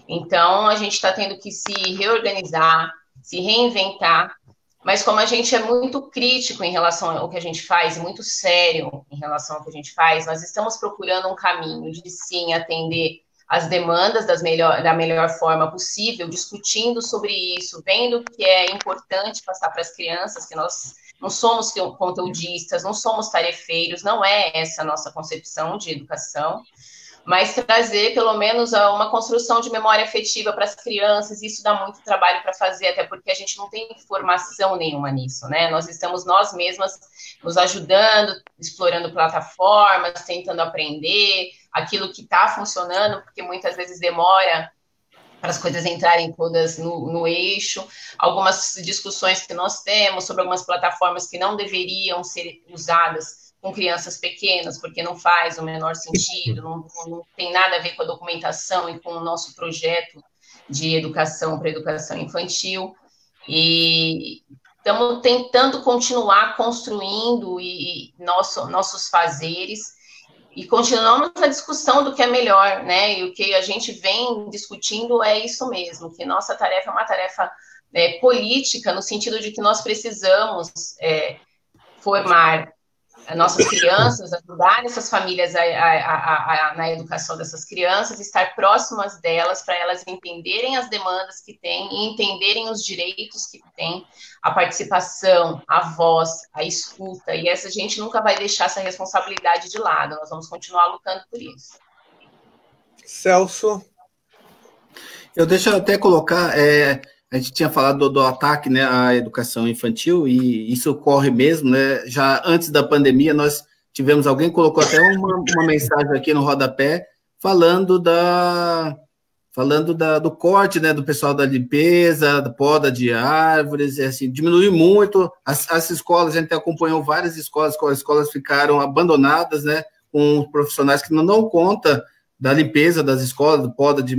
Então, a gente está tendo que se reorganizar, se reinventar, mas como a gente é muito crítico em relação ao que a gente faz, muito sério em relação ao que a gente faz, nós estamos procurando um caminho de sim atender as demandas das melhor, da melhor forma possível, discutindo sobre isso, vendo que é importante passar para as crianças que nós não somos conteudistas, não somos tarefeiros, não é essa a nossa concepção de educação mas trazer pelo menos uma construção de memória afetiva para as crianças, isso dá muito trabalho para fazer, até porque a gente não tem formação nenhuma nisso, né? Nós estamos nós mesmas nos ajudando, explorando plataformas, tentando aprender aquilo que está funcionando, porque muitas vezes demora para as coisas entrarem todas no, no, eixo, algumas discussões que nós temos sobre algumas plataformas que não deveriam ser usadas com crianças pequenas, porque não faz o menor sentido, não, não tem nada a ver com a documentação e com o nosso projeto de educação para educação infantil. E estamos tentando continuar construindo e, e nosso, nossos fazeres e continuamos a discussão do que é melhor, né? E o que a gente vem discutindo é isso mesmo, que nossa tarefa é uma tarefa é, política, no sentido de que nós precisamos é, formar nossas crianças, ajudar essas famílias a, a, a, na educação dessas crianças, estar próximas delas para elas entenderem as demandas que têm e entenderem os direitos que têm, a participação, a voz, a escuta, e essa gente nunca vai deixar essa responsabilidade de lado, nós vamos continuar lutando por isso. Celso? Eu deixo até colocar, é, a gente tinha falado do, do, ataque né, à educação infantil, e isso ocorre mesmo, né? Já antes da pandemia, nós tivemos alguém colocou até uma, uma mensagem aqui no rodapé falando da falando da, do corte né, do pessoal da limpeza, da poda de árvores, e assim, diminuiu muito. As, as escolas, a gente acompanhou várias escolas, as escolas ficaram abandonadas, né, com profissionais que não dão conta da limpeza das escolas, do poda de,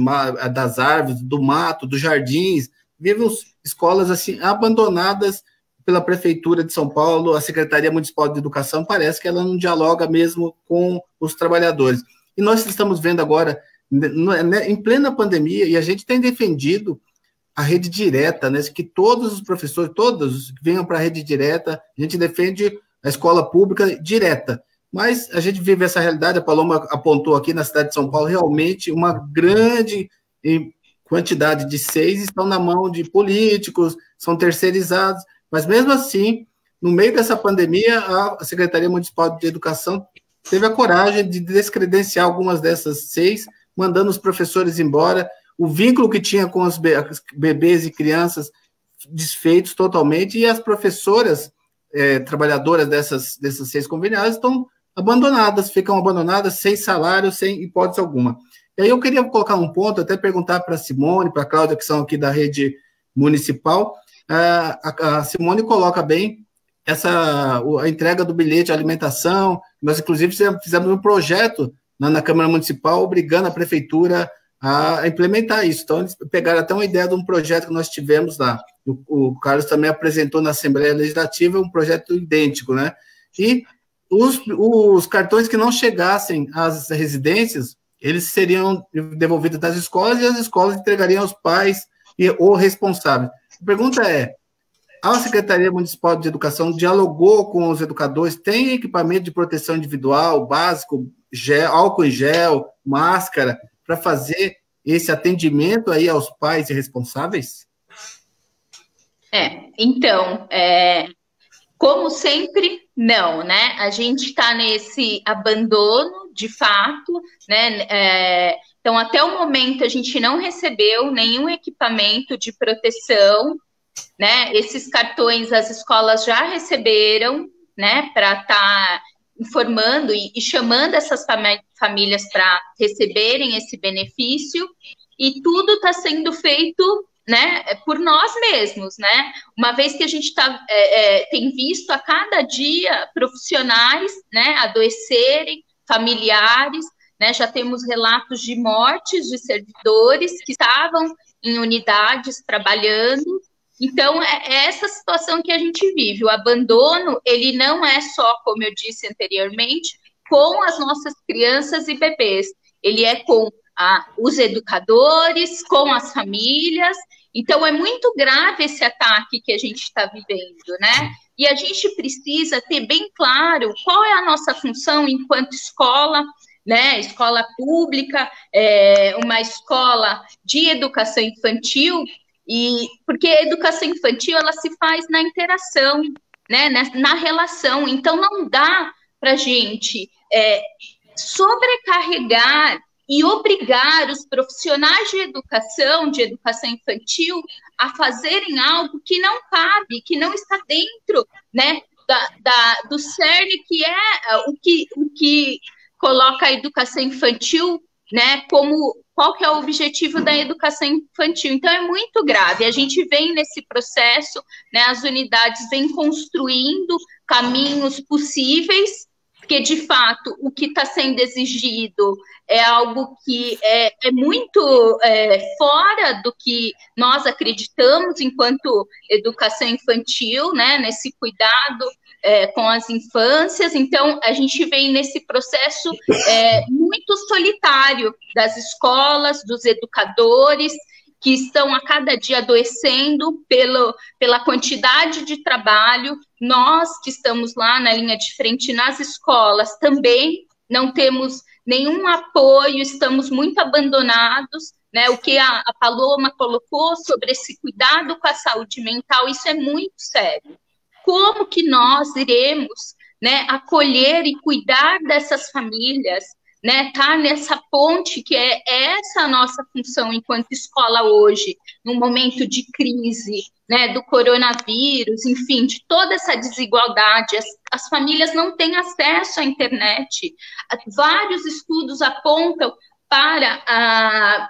das árvores, do mato, dos jardins, vivemos escolas assim abandonadas pela prefeitura de São Paulo, a Secretaria Municipal de Educação parece que ela não dialoga mesmo com os trabalhadores. E nós estamos vendo agora né, em plena pandemia e a gente tem defendido a rede direta, né, que todos os professores, todos venham para a rede direta, a gente defende a escola pública direta. Mas a gente vive essa realidade, a Paloma apontou aqui na cidade de São Paulo, realmente uma grande quantidade de seis estão na mão de políticos, são terceirizados, mas mesmo assim, no meio dessa pandemia, a Secretaria Municipal de Educação teve a coragem de descredenciar algumas dessas seis, mandando os professores embora, o vínculo que tinha com os bebês e crianças desfeitos totalmente, e as professoras é, trabalhadoras dessas, dessas seis conveniadas estão abandonadas, ficam abandonadas sem salário, sem hipótese alguma. E aí eu queria colocar um ponto, até perguntar para a Simone, para a Cláudia, que são aqui da rede municipal. A, a Simone coloca bem essa a entrega do bilhete de alimentação. Nós, inclusive, fizemos um projeto na, na Câmara Municipal obrigando a Prefeitura a implementar isso. Então, eles pegaram até uma ideia de um projeto que nós tivemos lá. O, o Carlos também apresentou na Assembleia Legislativa um projeto idêntico, né? E os, os cartões que não chegassem às residências, eles seriam devolvidos das escolas e as escolas entregariam aos pais e, ou responsáveis. A pergunta é: a Secretaria Municipal de Educação dialogou com os educadores? Tem equipamento de proteção individual básico, gel, álcool em gel, máscara, para fazer esse atendimento aí aos pais e responsáveis? É, então, é, como sempre, não, né? A gente está nesse abandono, de fato, né? É, então, até o momento, a gente não recebeu nenhum equipamento de proteção, né? Esses cartões as escolas já receberam, né? Para estar tá informando e, e, chamando essas famílias para receberem esse benefício, e tudo está sendo feito né, por nós mesmos, né? Uma vez que a gente tá, é, é, tem visto a cada dia profissionais, né, adoecerem, familiares, né? Já temos relatos de mortes de servidores que estavam em unidades trabalhando. Então é, é essa situação que a gente vive. O abandono ele não é só, como eu disse anteriormente, com as nossas crianças e bebês. Ele é com a, os educadores, com as famílias. Então, é muito grave esse ataque que a gente está vivendo, né? E a gente precisa ter bem claro qual é a nossa função enquanto escola, né? Escola pública, é, uma escola de educação infantil, e porque a educação infantil ela se faz na interação, né? Na, na relação. Então, não dá para gente é, sobrecarregar e obrigar os profissionais de educação, de educação infantil, a fazerem algo que não cabe, que não está dentro né, da, da, do CERN, que é uh, o que, o que coloca a educação infantil né, como qual que é o objetivo da educação infantil. Então é muito grave. A gente vem nesse processo, né, as unidades vêm construindo caminhos possíveis porque de fato o que está sendo exigido é algo que é, é muito é, fora do que nós acreditamos enquanto educação infantil, né, nesse cuidado é, com as infâncias. Então, a gente vem nesse processo é, muito solitário das escolas, dos educadores, que estão a cada dia adoecendo pelo, pela quantidade de trabalho. Nós que estamos lá na linha de frente nas escolas também não temos nenhum apoio, estamos muito abandonados. Né, o que a, a Paloma colocou sobre esse cuidado com a saúde mental, isso é muito sério. Como que nós iremos né, acolher e cuidar dessas famílias né, tá nessa ponte que é essa a nossa função enquanto escola hoje, no momento de crise, né, do coronavírus, enfim, de toda essa desigualdade. As, as famílias não têm acesso à internet. Vários estudos apontam para a,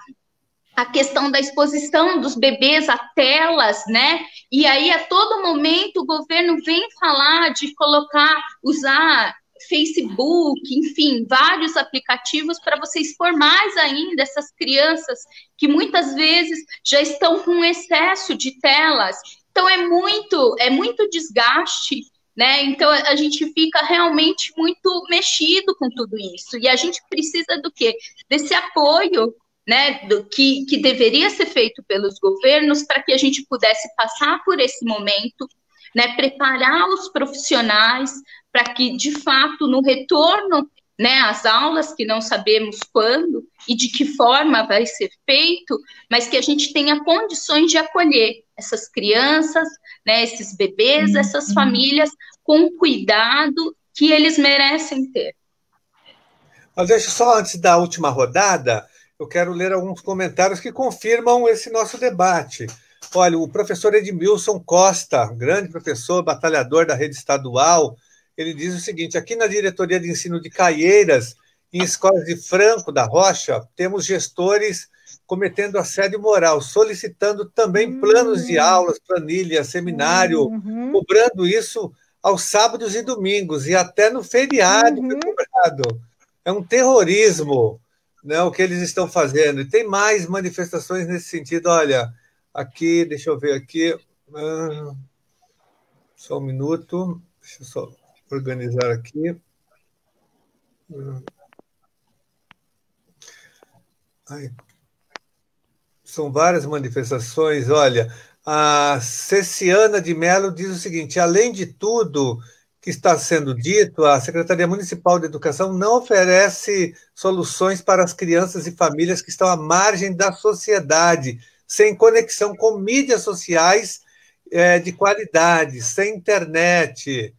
a questão da exposição dos bebês a telas, né? E aí, a todo momento, o governo vem falar de colocar, usar Facebook, enfim, vários aplicativos para você expor mais ainda essas crianças que muitas vezes já estão com excesso de telas. Então é muito, é muito desgaste, né? Então a gente fica realmente muito mexido com tudo isso. E a gente precisa do quê? Desse apoio né, do que, que deveria ser feito pelos governos para que a gente pudesse passar por esse momento, né, preparar os profissionais para que, de fato, no retorno né, às aulas, que não sabemos quando e de que forma vai ser feito, mas que a gente tenha condições de acolher essas crianças, né, esses bebês, uhum. essas famílias, com o cuidado que eles merecem ter. Mas deixa só antes da última rodada, eu quero ler alguns comentários que confirmam esse nosso debate. Olha, o professor Edmilson Costa, grande professor, batalhador da rede estadual, ele diz o seguinte: aqui na diretoria de ensino de Caieiras, em escolas de Franco da Rocha, temos gestores cometendo assédio moral, solicitando também planos de hum. aulas, planilha, seminário, uhum. cobrando isso aos sábados e domingos e até no feriado uhum. cobrado. É um terrorismo né, o que eles estão fazendo. E tem mais manifestações nesse sentido. Olha, aqui, deixa eu ver aqui. Ah, só um minuto. Deixa eu só organizar aqui. Ai. São várias manifestações. Olha, a Ceciana de Mello diz o seguinte: além de tudo que está sendo dito, a Secretaria Municipal de Educação não oferece soluções para as crianças e famílias que estão à margem da sociedade, sem conexão com mídias sociais é, de qualidade, sem internet.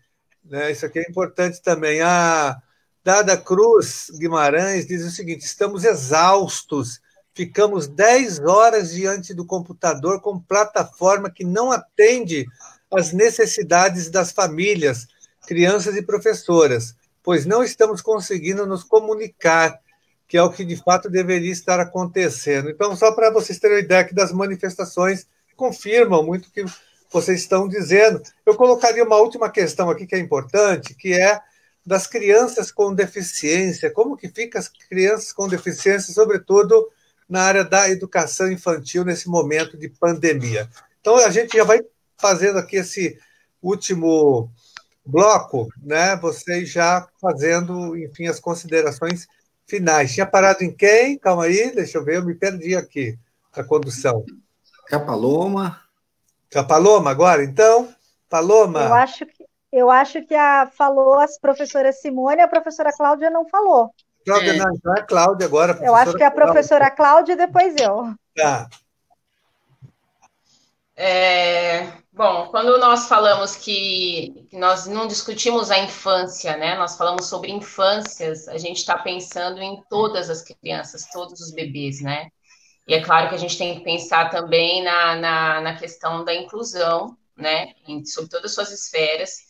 Né? Isso aqui é importante também. A Dada Cruz Guimarães diz o seguinte: estamos exaustos, ficamos 10 horas diante do computador com plataforma que não atende às necessidades das famílias crianças e professoras, pois não estamos conseguindo nos comunicar, que é o que de fato deveria estar acontecendo. Então, só para vocês terem uma ideia que das manifestações confirmam muito que vocês estão dizendo. Eu colocaria uma última questão aqui que é importante, que é das crianças com deficiência. Como que fica as crianças com deficiência, sobretudo na área da educação infantil nesse momento de pandemia? Então a gente já vai fazendo aqui esse último bloco, né? Vocês já fazendo, enfim, as considerações finais. Tinha parado em quem? Calma aí, deixa eu ver, eu me perdi aqui a condução. É a Paloma. É a Paloma agora, então? Paloma. Eu acho que eu acho que a falou as professoras Simone e a professora Cláudia não falou. Cláudia, não, então é a Cláudia agora. A eu acho que é a professora Cláudia e depois eu. Tá. É, bom, quando nós falamos que, que, nós não discutimos a infância, né? Nós falamos sobre infâncias, a gente está pensando em todas as crianças, todos os bebês, né? E é claro que a gente tem que pensar também na, na, na questão da inclusão, né? Em, sobre todas as suas esferas.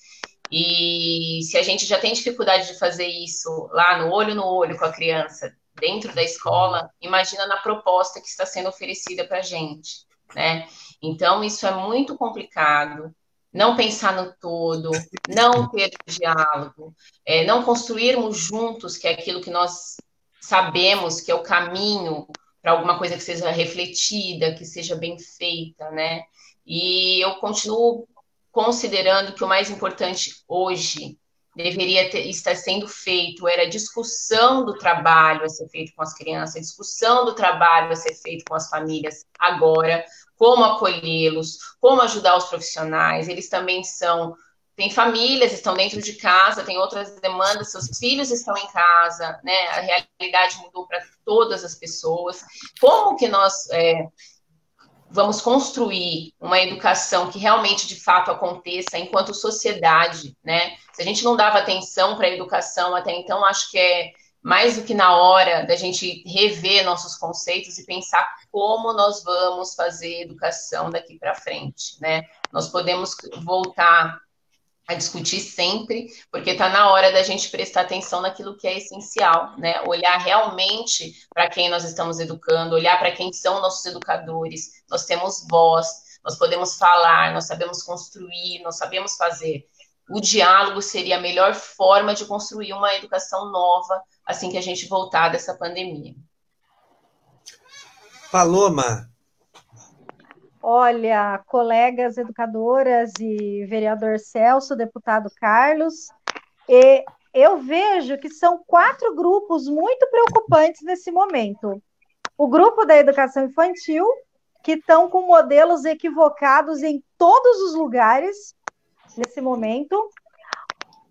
E se a gente já tem dificuldade de fazer isso lá no olho no olho com a criança, dentro da escola, imagina na proposta que está sendo oferecida para a gente, né? Então, isso é muito complicado. Não pensar no todo, não ter diálogo, é, não construirmos juntos, que é aquilo que nós sabemos que é o caminho para alguma coisa que seja refletida, que seja bem feita, né? E eu continuo considerando que o mais importante hoje deveria ter, estar sendo feito era a discussão do trabalho a ser feito com as crianças, a discussão do trabalho a ser feito com as famílias agora, como acolhê-los, como ajudar os profissionais. Eles também são. Tem famílias, estão dentro de casa, tem outras demandas, seus filhos estão em casa, né? A realidade mudou para todas as pessoas. Como que nós é, vamos construir uma educação que realmente de fato aconteça enquanto sociedade, né? Se a gente não dava atenção para a educação até então, acho que é mais do que na hora da gente rever nossos conceitos e pensar como nós vamos fazer educação daqui para frente, né? Nós podemos voltar a discutir sempre, porque está na hora da gente prestar atenção naquilo que é essencial, né? Olhar realmente para quem nós estamos educando, olhar para quem são nossos educadores. Nós temos voz, nós podemos falar, nós sabemos construir, nós sabemos fazer. O diálogo seria a melhor forma de construir uma educação nova assim que a gente voltar dessa pandemia. Paloma. Olha, colegas educadoras e vereador Celso, deputado Carlos, e eu vejo que são quatro grupos muito preocupantes nesse momento. O grupo da educação infantil, que estão com modelos equivocados em todos os lugares nesse momento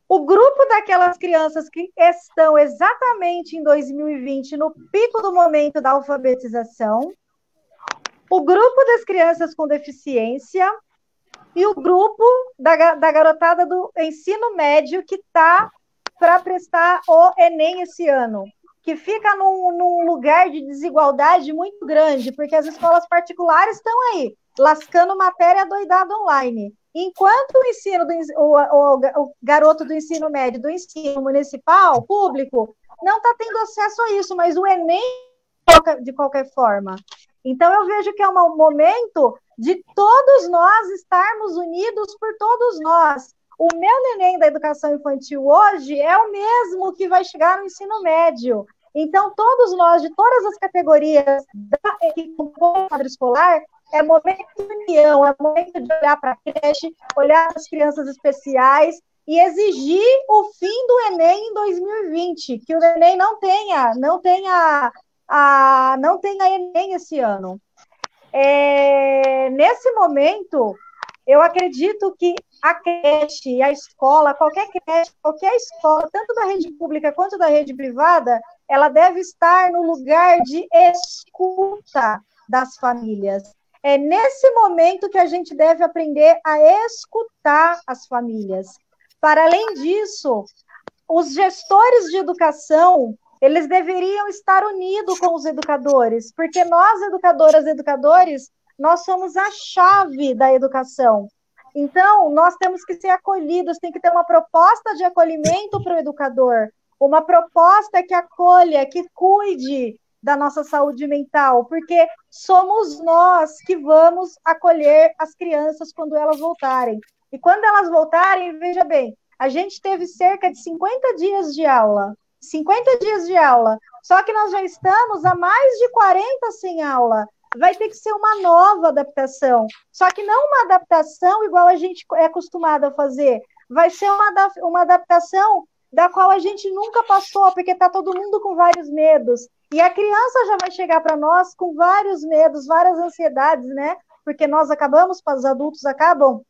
o grupo daquelas crianças que estão exatamente em 2020 no pico do momento da alfabetização, o grupo das crianças com deficiência e o grupo da, da garotada do ensino médio que está para prestar o Enem esse ano, que fica num, num lugar de desigualdade muito grande, porque as escolas particulares estão aí, lascando matéria doidada online. Enquanto o ensino do, o, o, o garoto do ensino médio, do ensino municipal, público, não está tendo acesso a isso, mas o Enem de qualquer forma. Então eu vejo que é um momento de todos nós estarmos unidos por todos nós. O meu neném da educação infantil hoje é o mesmo que vai chegar no ensino médio. Então, todos nós, de todas as categorias da, que compõem quadro escolar, é momento de união, é momento de olhar para a creche, olhar para as crianças especiais e exigir o fim do Enem em 2020, que o Enem não tenha, não tenha, a, não tenha Enem esse ano. É, nesse momento, eu acredito que a creche, a escola, qualquer creche, qualquer escola, tanto da rede pública quanto da rede privada, ela deve estar no lugar de escuta das famílias. É nesse momento que a gente deve aprender a escutar as famílias. Para além disso, os gestores de educação, eles deveriam estar unidos com os educadores, porque nós, educadoras e educadores, nós somos a chave da educação. Então, nós temos que ser acolhidos, tem que ter uma proposta de acolhimento para o educador, uma proposta que acolha, que cuide da nossa saúde mental, porque somos nós que vamos acolher as crianças quando elas voltarem. E quando elas voltarem, veja bem, a gente teve cerca de 50 dias de aula. 50 dias de aula. Só que nós já estamos há mais de 40 sem aula. Vai ter que ser uma nova adaptação. Só que não uma adaptação igual a gente é acostumado a fazer. Vai ser uma, uma adaptação da qual a gente nunca passou, porque está todo mundo com vários medos. E a criança já vai chegar para nós com vários medos, várias ansiedades, né? Porque nós acabamos, os adultos acabam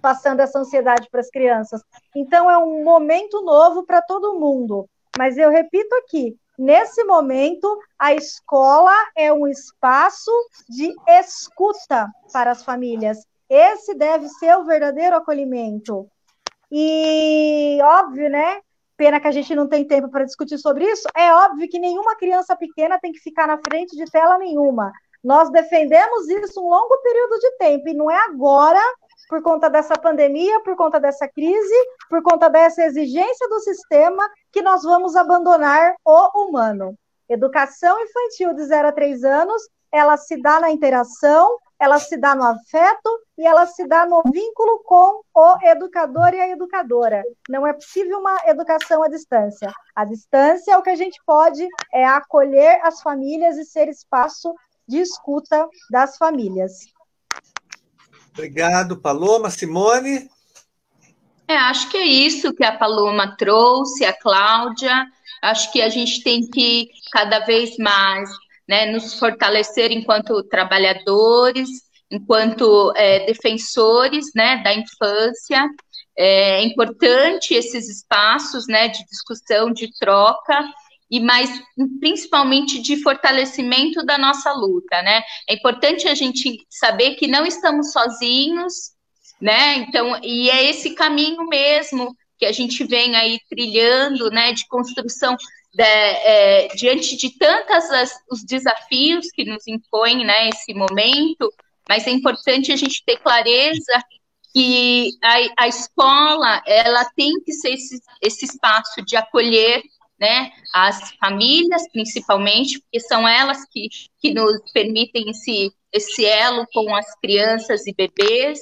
passando essa ansiedade para as crianças. Então, é um momento novo para todo mundo. Mas eu repito aqui: nesse momento, a escola é um espaço de escuta para as famílias. Esse deve ser o verdadeiro acolhimento. E óbvio, né? Pena que a gente não tem tempo para discutir sobre isso. É óbvio que nenhuma criança pequena tem que ficar na frente de tela nenhuma. Nós defendemos isso um longo período de tempo, e não é agora por conta dessa pandemia, por conta dessa crise, por conta dessa exigência do sistema, que nós vamos abandonar o humano. Educação infantil de 0 a 3 anos, ela se dá na interação, ela se dá no afeto e ela se dá no vínculo com o educador e a educadora. Não é possível uma educação à distância. A distância, o que a gente pode é acolher as famílias e ser espaço de escuta das famílias. Obrigado, Paloma. Simone? É, acho que é isso que a Paloma trouxe, a Cláudia. Acho que a gente tem que cada vez mais né, nos fortalecer enquanto trabalhadores, enquanto é, defensores né, da infância. É importante esses espaços né, de discussão, de troca, e mais principalmente de fortalecimento da nossa luta, né? É importante a gente saber que não estamos sozinhos, né? Então, e é esse caminho mesmo que a gente vem aí trilhando, né, de construção de, é, diante de tantas as, os desafios que nos impõem, né, esse momento, mas é importante a gente ter clareza que a, a escola, ela tem que ser esse, esse espaço de acolher né, as famílias, principalmente, porque são elas que, que nos permitem esse, esse elo com as crianças e bebês,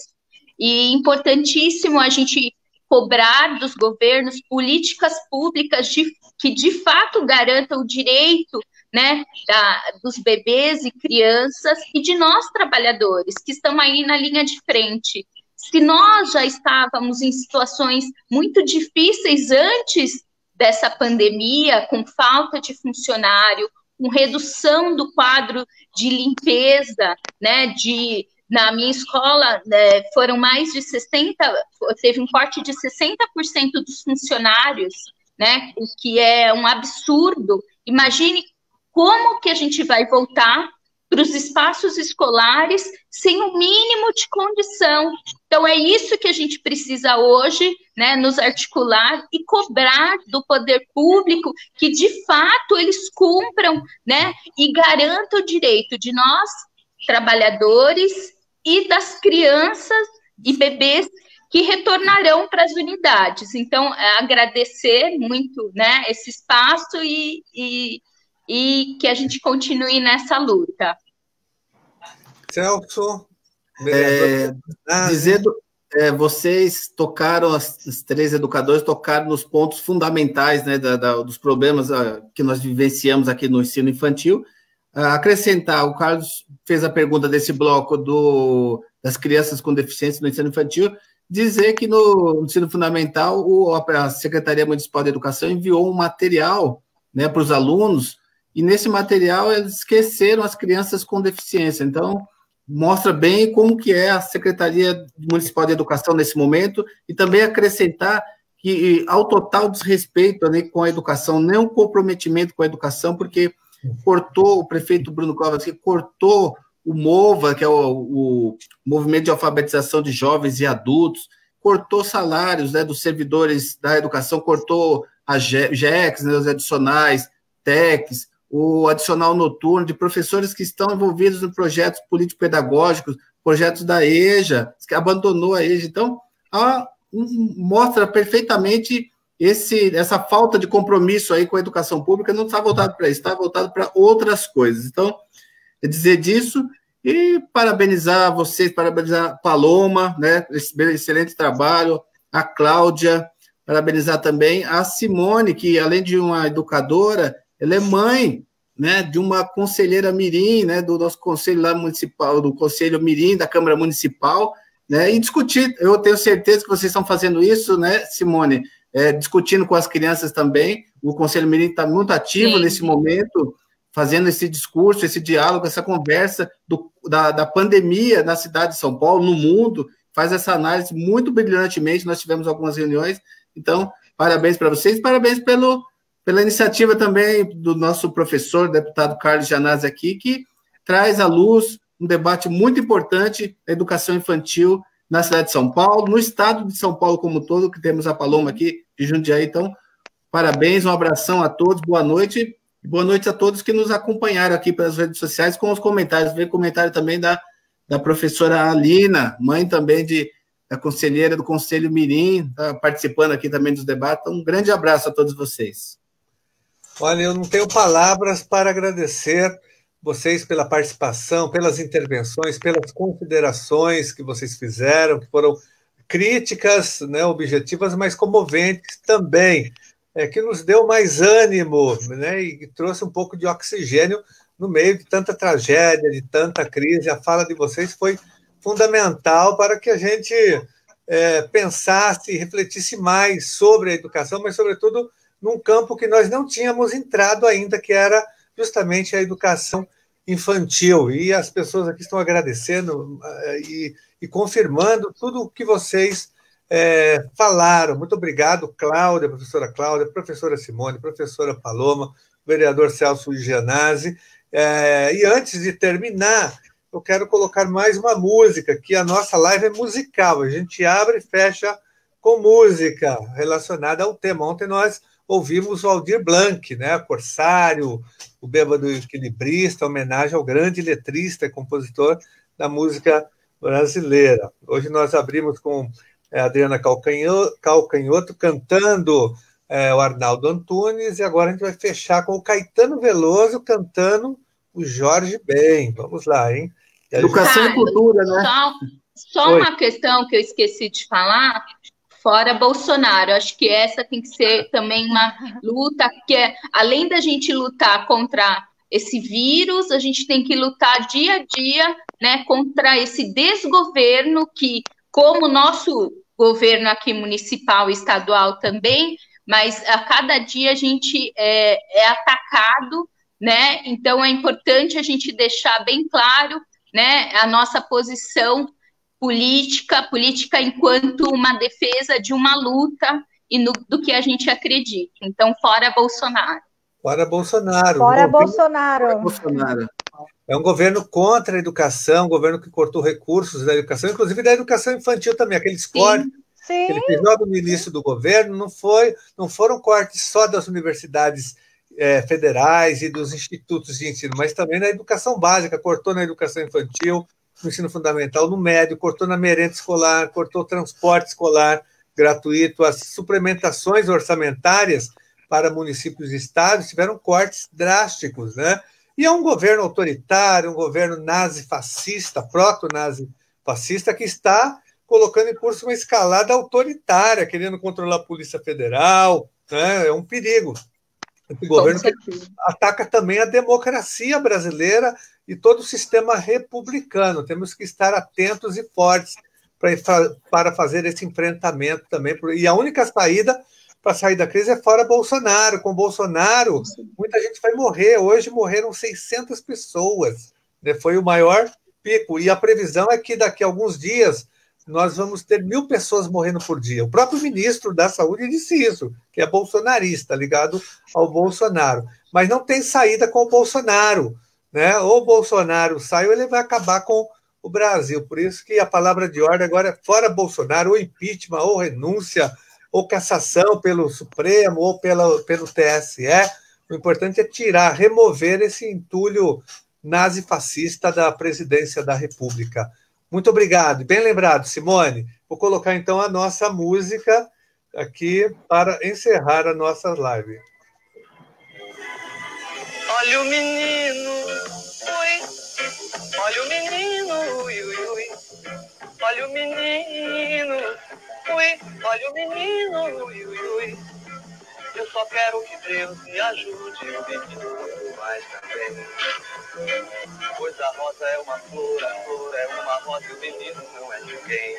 e importantíssimo a gente cobrar dos governos políticas públicas de, que de fato garantam o direito né, da, dos bebês e crianças e de nós trabalhadores que estão aí na linha de frente. Se nós já estávamos em situações muito difíceis antes dessa pandemia, com falta de funcionário, com redução do quadro de limpeza, né, de na minha escola né, foram mais de 60, teve um corte de 60% dos funcionários, né, o que é um absurdo. Imagine como que a gente vai voltar para os espaços escolares sem o mínimo de condição. Então, é isso que a gente precisa hoje, né, nos articular e cobrar do poder público que, de fato, eles cumpram, né, e garantam o direito de nós, trabalhadores, e das crianças e bebês que retornarão para as unidades. Então, é agradecer muito, né, esse espaço e, e e que a gente continue nessa luta. Celso, é, dizendo, é, vocês tocaram, as, as, três educadores tocaram nos pontos fundamentais né, da, da, dos problemas a, ah, que nós vivenciamos aqui no ensino infantil. A, acrescentar, o Carlos fez a pergunta desse bloco do, das crianças com deficiência no ensino infantil, dizer que no ensino fundamental o, a Secretaria Municipal de Educação enviou um material né, para os alunos, e nesse material eles esqueceram as crianças com deficiência. Então, mostra bem como que é a Secretaria Municipal de Educação nesse momento, e também acrescentar que ao total desrespeito né, com a educação, nem um comprometimento com a educação, porque cortou, o prefeito Bruno Covas, que cortou o MOVA, que é o, o, Movimento de Alfabetização de Jovens e Adultos, cortou salários né, dos servidores da educação, cortou a GEX, né, os adicionais, TECs, o adicional noturno de professores que estão envolvidos em projetos político-pedagógicos, projetos da EJA, que abandonou a EJA. Então, um, mostra perfeitamente esse, essa falta de compromisso aí com a educação pública, não está voltado para isso, está voltado para outras coisas. Então, é dizer disso e parabenizar vocês, parabenizar a Paloma, né, excelente trabalho, a Cláudia, parabenizar também a Simone, que além de uma educadora, ela é mãe, né, de uma conselheira mirim, né, do nosso conselho lá municipal, do conselho mirim da Câmara Municipal, né, e discutir, eu tenho certeza que vocês estão fazendo isso, né, Simone, é, discutindo com as crianças também, o Conselho Mirim está muito ativo Sim. nesse momento, fazendo esse discurso, esse diálogo, essa conversa do, da, da pandemia na cidade de São Paulo, no mundo, faz essa análise muito brilhantemente. Nós tivemos algumas reuniões, então, parabéns para vocês, parabéns pelo, pela iniciativa também do nosso professor, deputado Carlos Janazzi aqui, que traz à luz um debate muito importante da educação infantil na cidade de São Paulo, no estado de São Paulo como todo, que temos a Paloma aqui de Jundiaí. Então, parabéns, um abração a todos, boa noite Boa noite a todos que nos acompanharam aqui pelas redes sociais com os comentários. Veio comentário também da, da professora Alina, mãe também de, da conselheira do Conselho Mirim, tá participando aqui também dos debates. Então, um grande abraço a todos vocês. Olha, eu não tenho palavras para agradecer vocês pela participação, pelas intervenções, pelas considerações que vocês fizeram, que foram críticas, né, objetivas, mas comoventes também é, que nos deu mais ânimo né, e trouxe um pouco de oxigênio no meio de tanta tragédia, de tanta crise. A fala de vocês foi fundamental para que a gente é, pensasse e refletisse mais sobre a educação, mas, sobretudo, num campo que nós não tínhamos entrado ainda, que era justamente a educação infantil. E as pessoas aqui estão agradecendo é, e, e confirmando tudo o que vocês é, falaram. Muito obrigado, Cláudia, professora Cláudia, professora Simone, professora Paloma, vereador Celso Gianazzi. É, e antes de terminar, eu quero colocar mais uma música, que a nossa live é musical. A gente abre e fecha com música relacionada ao tema. Ontem nós ouvimos o Aldir Blanc, né? Corsário, o Bêbado Equilibrista, homenagem ao grande letrista e compositor da música brasileira. Hoje nós abrimos com é, Adriana Calcanhoto, Calcanhoto cantando é, o Arnaldo Antunes, e agora a gente vai fechar com o Caetano Veloso cantando o Jorge Ben. Vamos lá, hein? Educação e cultura, né? Só, só uma questão que eu esqueci de falar, fora Bolsonaro. Acho que essa tem que ser também uma luta, que é, além da gente lutar contra esse vírus, a gente tem que lutar dia a dia né, contra esse desgoverno que, como nosso governo aqui municipal e estadual também, mas a cada dia a gente é, é atacado, né? Então é importante a gente deixar bem claro, né, a nossa posição política, política enquanto uma defesa de uma luta e no, do que a gente acredita. Então, fora Bolsonaro. Fora Bolsonaro. Fora Bolsonaro. Fora Bolsonaro. É um governo contra a educação, um governo que cortou recursos da educação, inclusive da educação infantil também, aqueles Sim. cortes Sim. que ele fez logo no início do governo, não, foi, não foram cortes só das universidades é, federais e dos institutos de ensino, mas também na educação básica, cortou na educação infantil, no ensino fundamental, no médio, cortou na merenda escolar, cortou transporte escolar gratuito, as suplementações orçamentárias para municípios e estados tiveram cortes drásticos, né? E é um governo autoritário, um governo nazi-fascista, proto-nazi-fascista, que está colocando em curso uma escalada autoritária, querendo controlar a Polícia Federal. Né? É um perigo. Esse governo que ataca também a democracia brasileira e todo o sistema republicano. Temos que estar atentos e fortes para fazer esse enfrentamento também. E a única saída para sair da crise é fora Bolsonaro. Com Bolsonaro, muita gente vai morrer. Hoje morreram 600 pessoas. Né? Foi o maior pico. E a previsão é que daqui a alguns dias nós vamos ter mil pessoas morrendo por dia. O próprio ministro da Saúde disse isso, que é bolsonarista, ligado ao Bolsonaro. Mas não tem saída com o Bolsonaro. Né? Ou o Bolsonaro sai ou ele vai acabar com o Brasil. Por isso que a palavra de ordem agora é fora Bolsonaro, ou impeachment, ou renúncia, ou cassação pelo Supremo, ou pela, pelo TSE. O importante é tirar, remover esse entulho nazi-fascista da presidência da República. Muito obrigado. Bem lembrado, Simone. Vou colocar então a nossa música aqui para encerrar a nossa live. Olha o menino, ui. Olha o menino, ui, ui, ui. Olha o menino, ui. Olha o menino, ui, ui, ui. Eu só quero que Deus me ajude, o menino mais também. Pois a rosa é uma flor, a flor é uma rosa e o menino não é ninguém.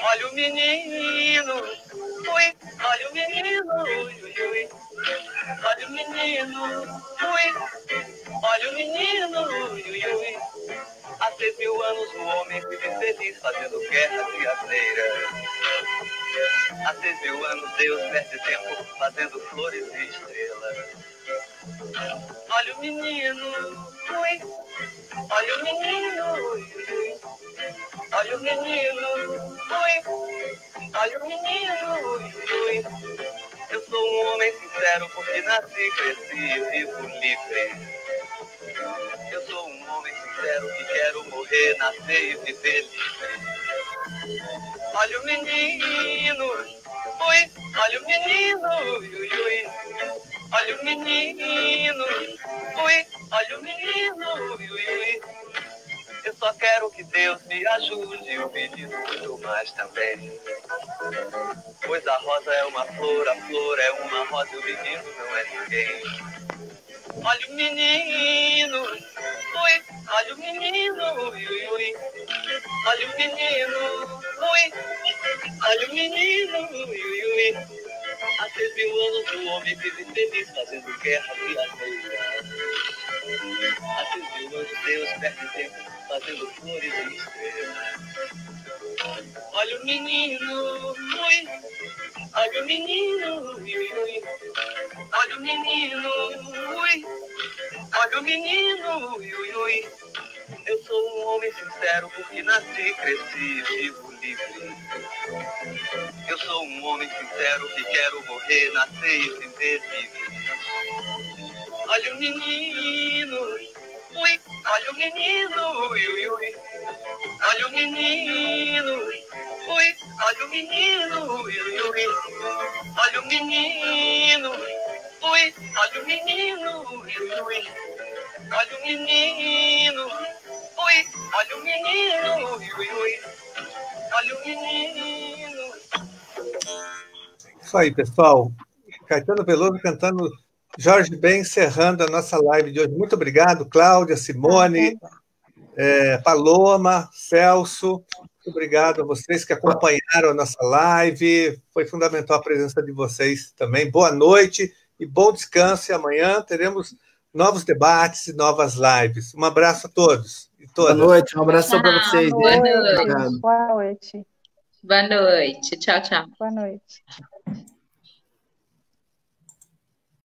Olha o menino, ui, olha o menino, ui, ui, ui. Olha o menino, ui, olha o menino, ui, ui, ui. Há seis mil anos o homem vive feliz fazendo guerra criadeira. Há seis mil anos Deus perde tempo fazendo flores e estrelas. Olha o menino, ui, olha o menino, ui, olha o menino, ui, olha o menino, ui, Eu sou um homem sincero porque nasci, cresci e vivo livre. Eu sou um homem sincero que quero morrer, nascer e viver livre. Olha o menino, ui, olha o menino, ui, ui. Olha o menino, ui, olha o menino, ui, ui. Eu só quero que Deus me ajude, o menino muito mais também. Pois a rosa é uma flor, a flor é uma rosa, o menino não é ninguém. Olha o menino, ui, olha o menino, ui, ui, ui. Olha o menino, ui, olha o menino, ui, ui. Há seis mil anos o homem vive feliz fazendo guerra criadeira. Há seis mil anos Deus perde tempo fazendo flores e estrelas. Olha o menino, ui, olha o menino, ui, ui. Olha o menino, ui, olha o menino, ui, ui, ui. Eu sou um homem sincero porque nasci, cresci, vivo Eu sou um homem sincero que quero morrer, nascer e viver livre. Olha o menino, ui, olha o menino, ui, ui, ui. Olha o menino, ui, olha o menino, ui, ui, ui. Olha o menino, ui, olha o menino, ui, ui, ui. Olha o menino, ui, olha o menino, ui, ui, ui. Olha o menino. Isso aí, pessoal. Caetano Veloso cantando Jorge Ben, encerrando a nossa live de hoje. Muito obrigado, Cláudia, Simone, é, Paloma, Celso. Muito obrigado a vocês que acompanharam a nossa live. Foi fundamental a presença de vocês também. Boa noite e bom descanso. E amanhã teremos novos debates e novas lives. Um abraço a todos. Todas. Boa noite, um abraço para vocês. Boa noite. Boa noite. Boa noite. Tchau, tchau. Boa noite.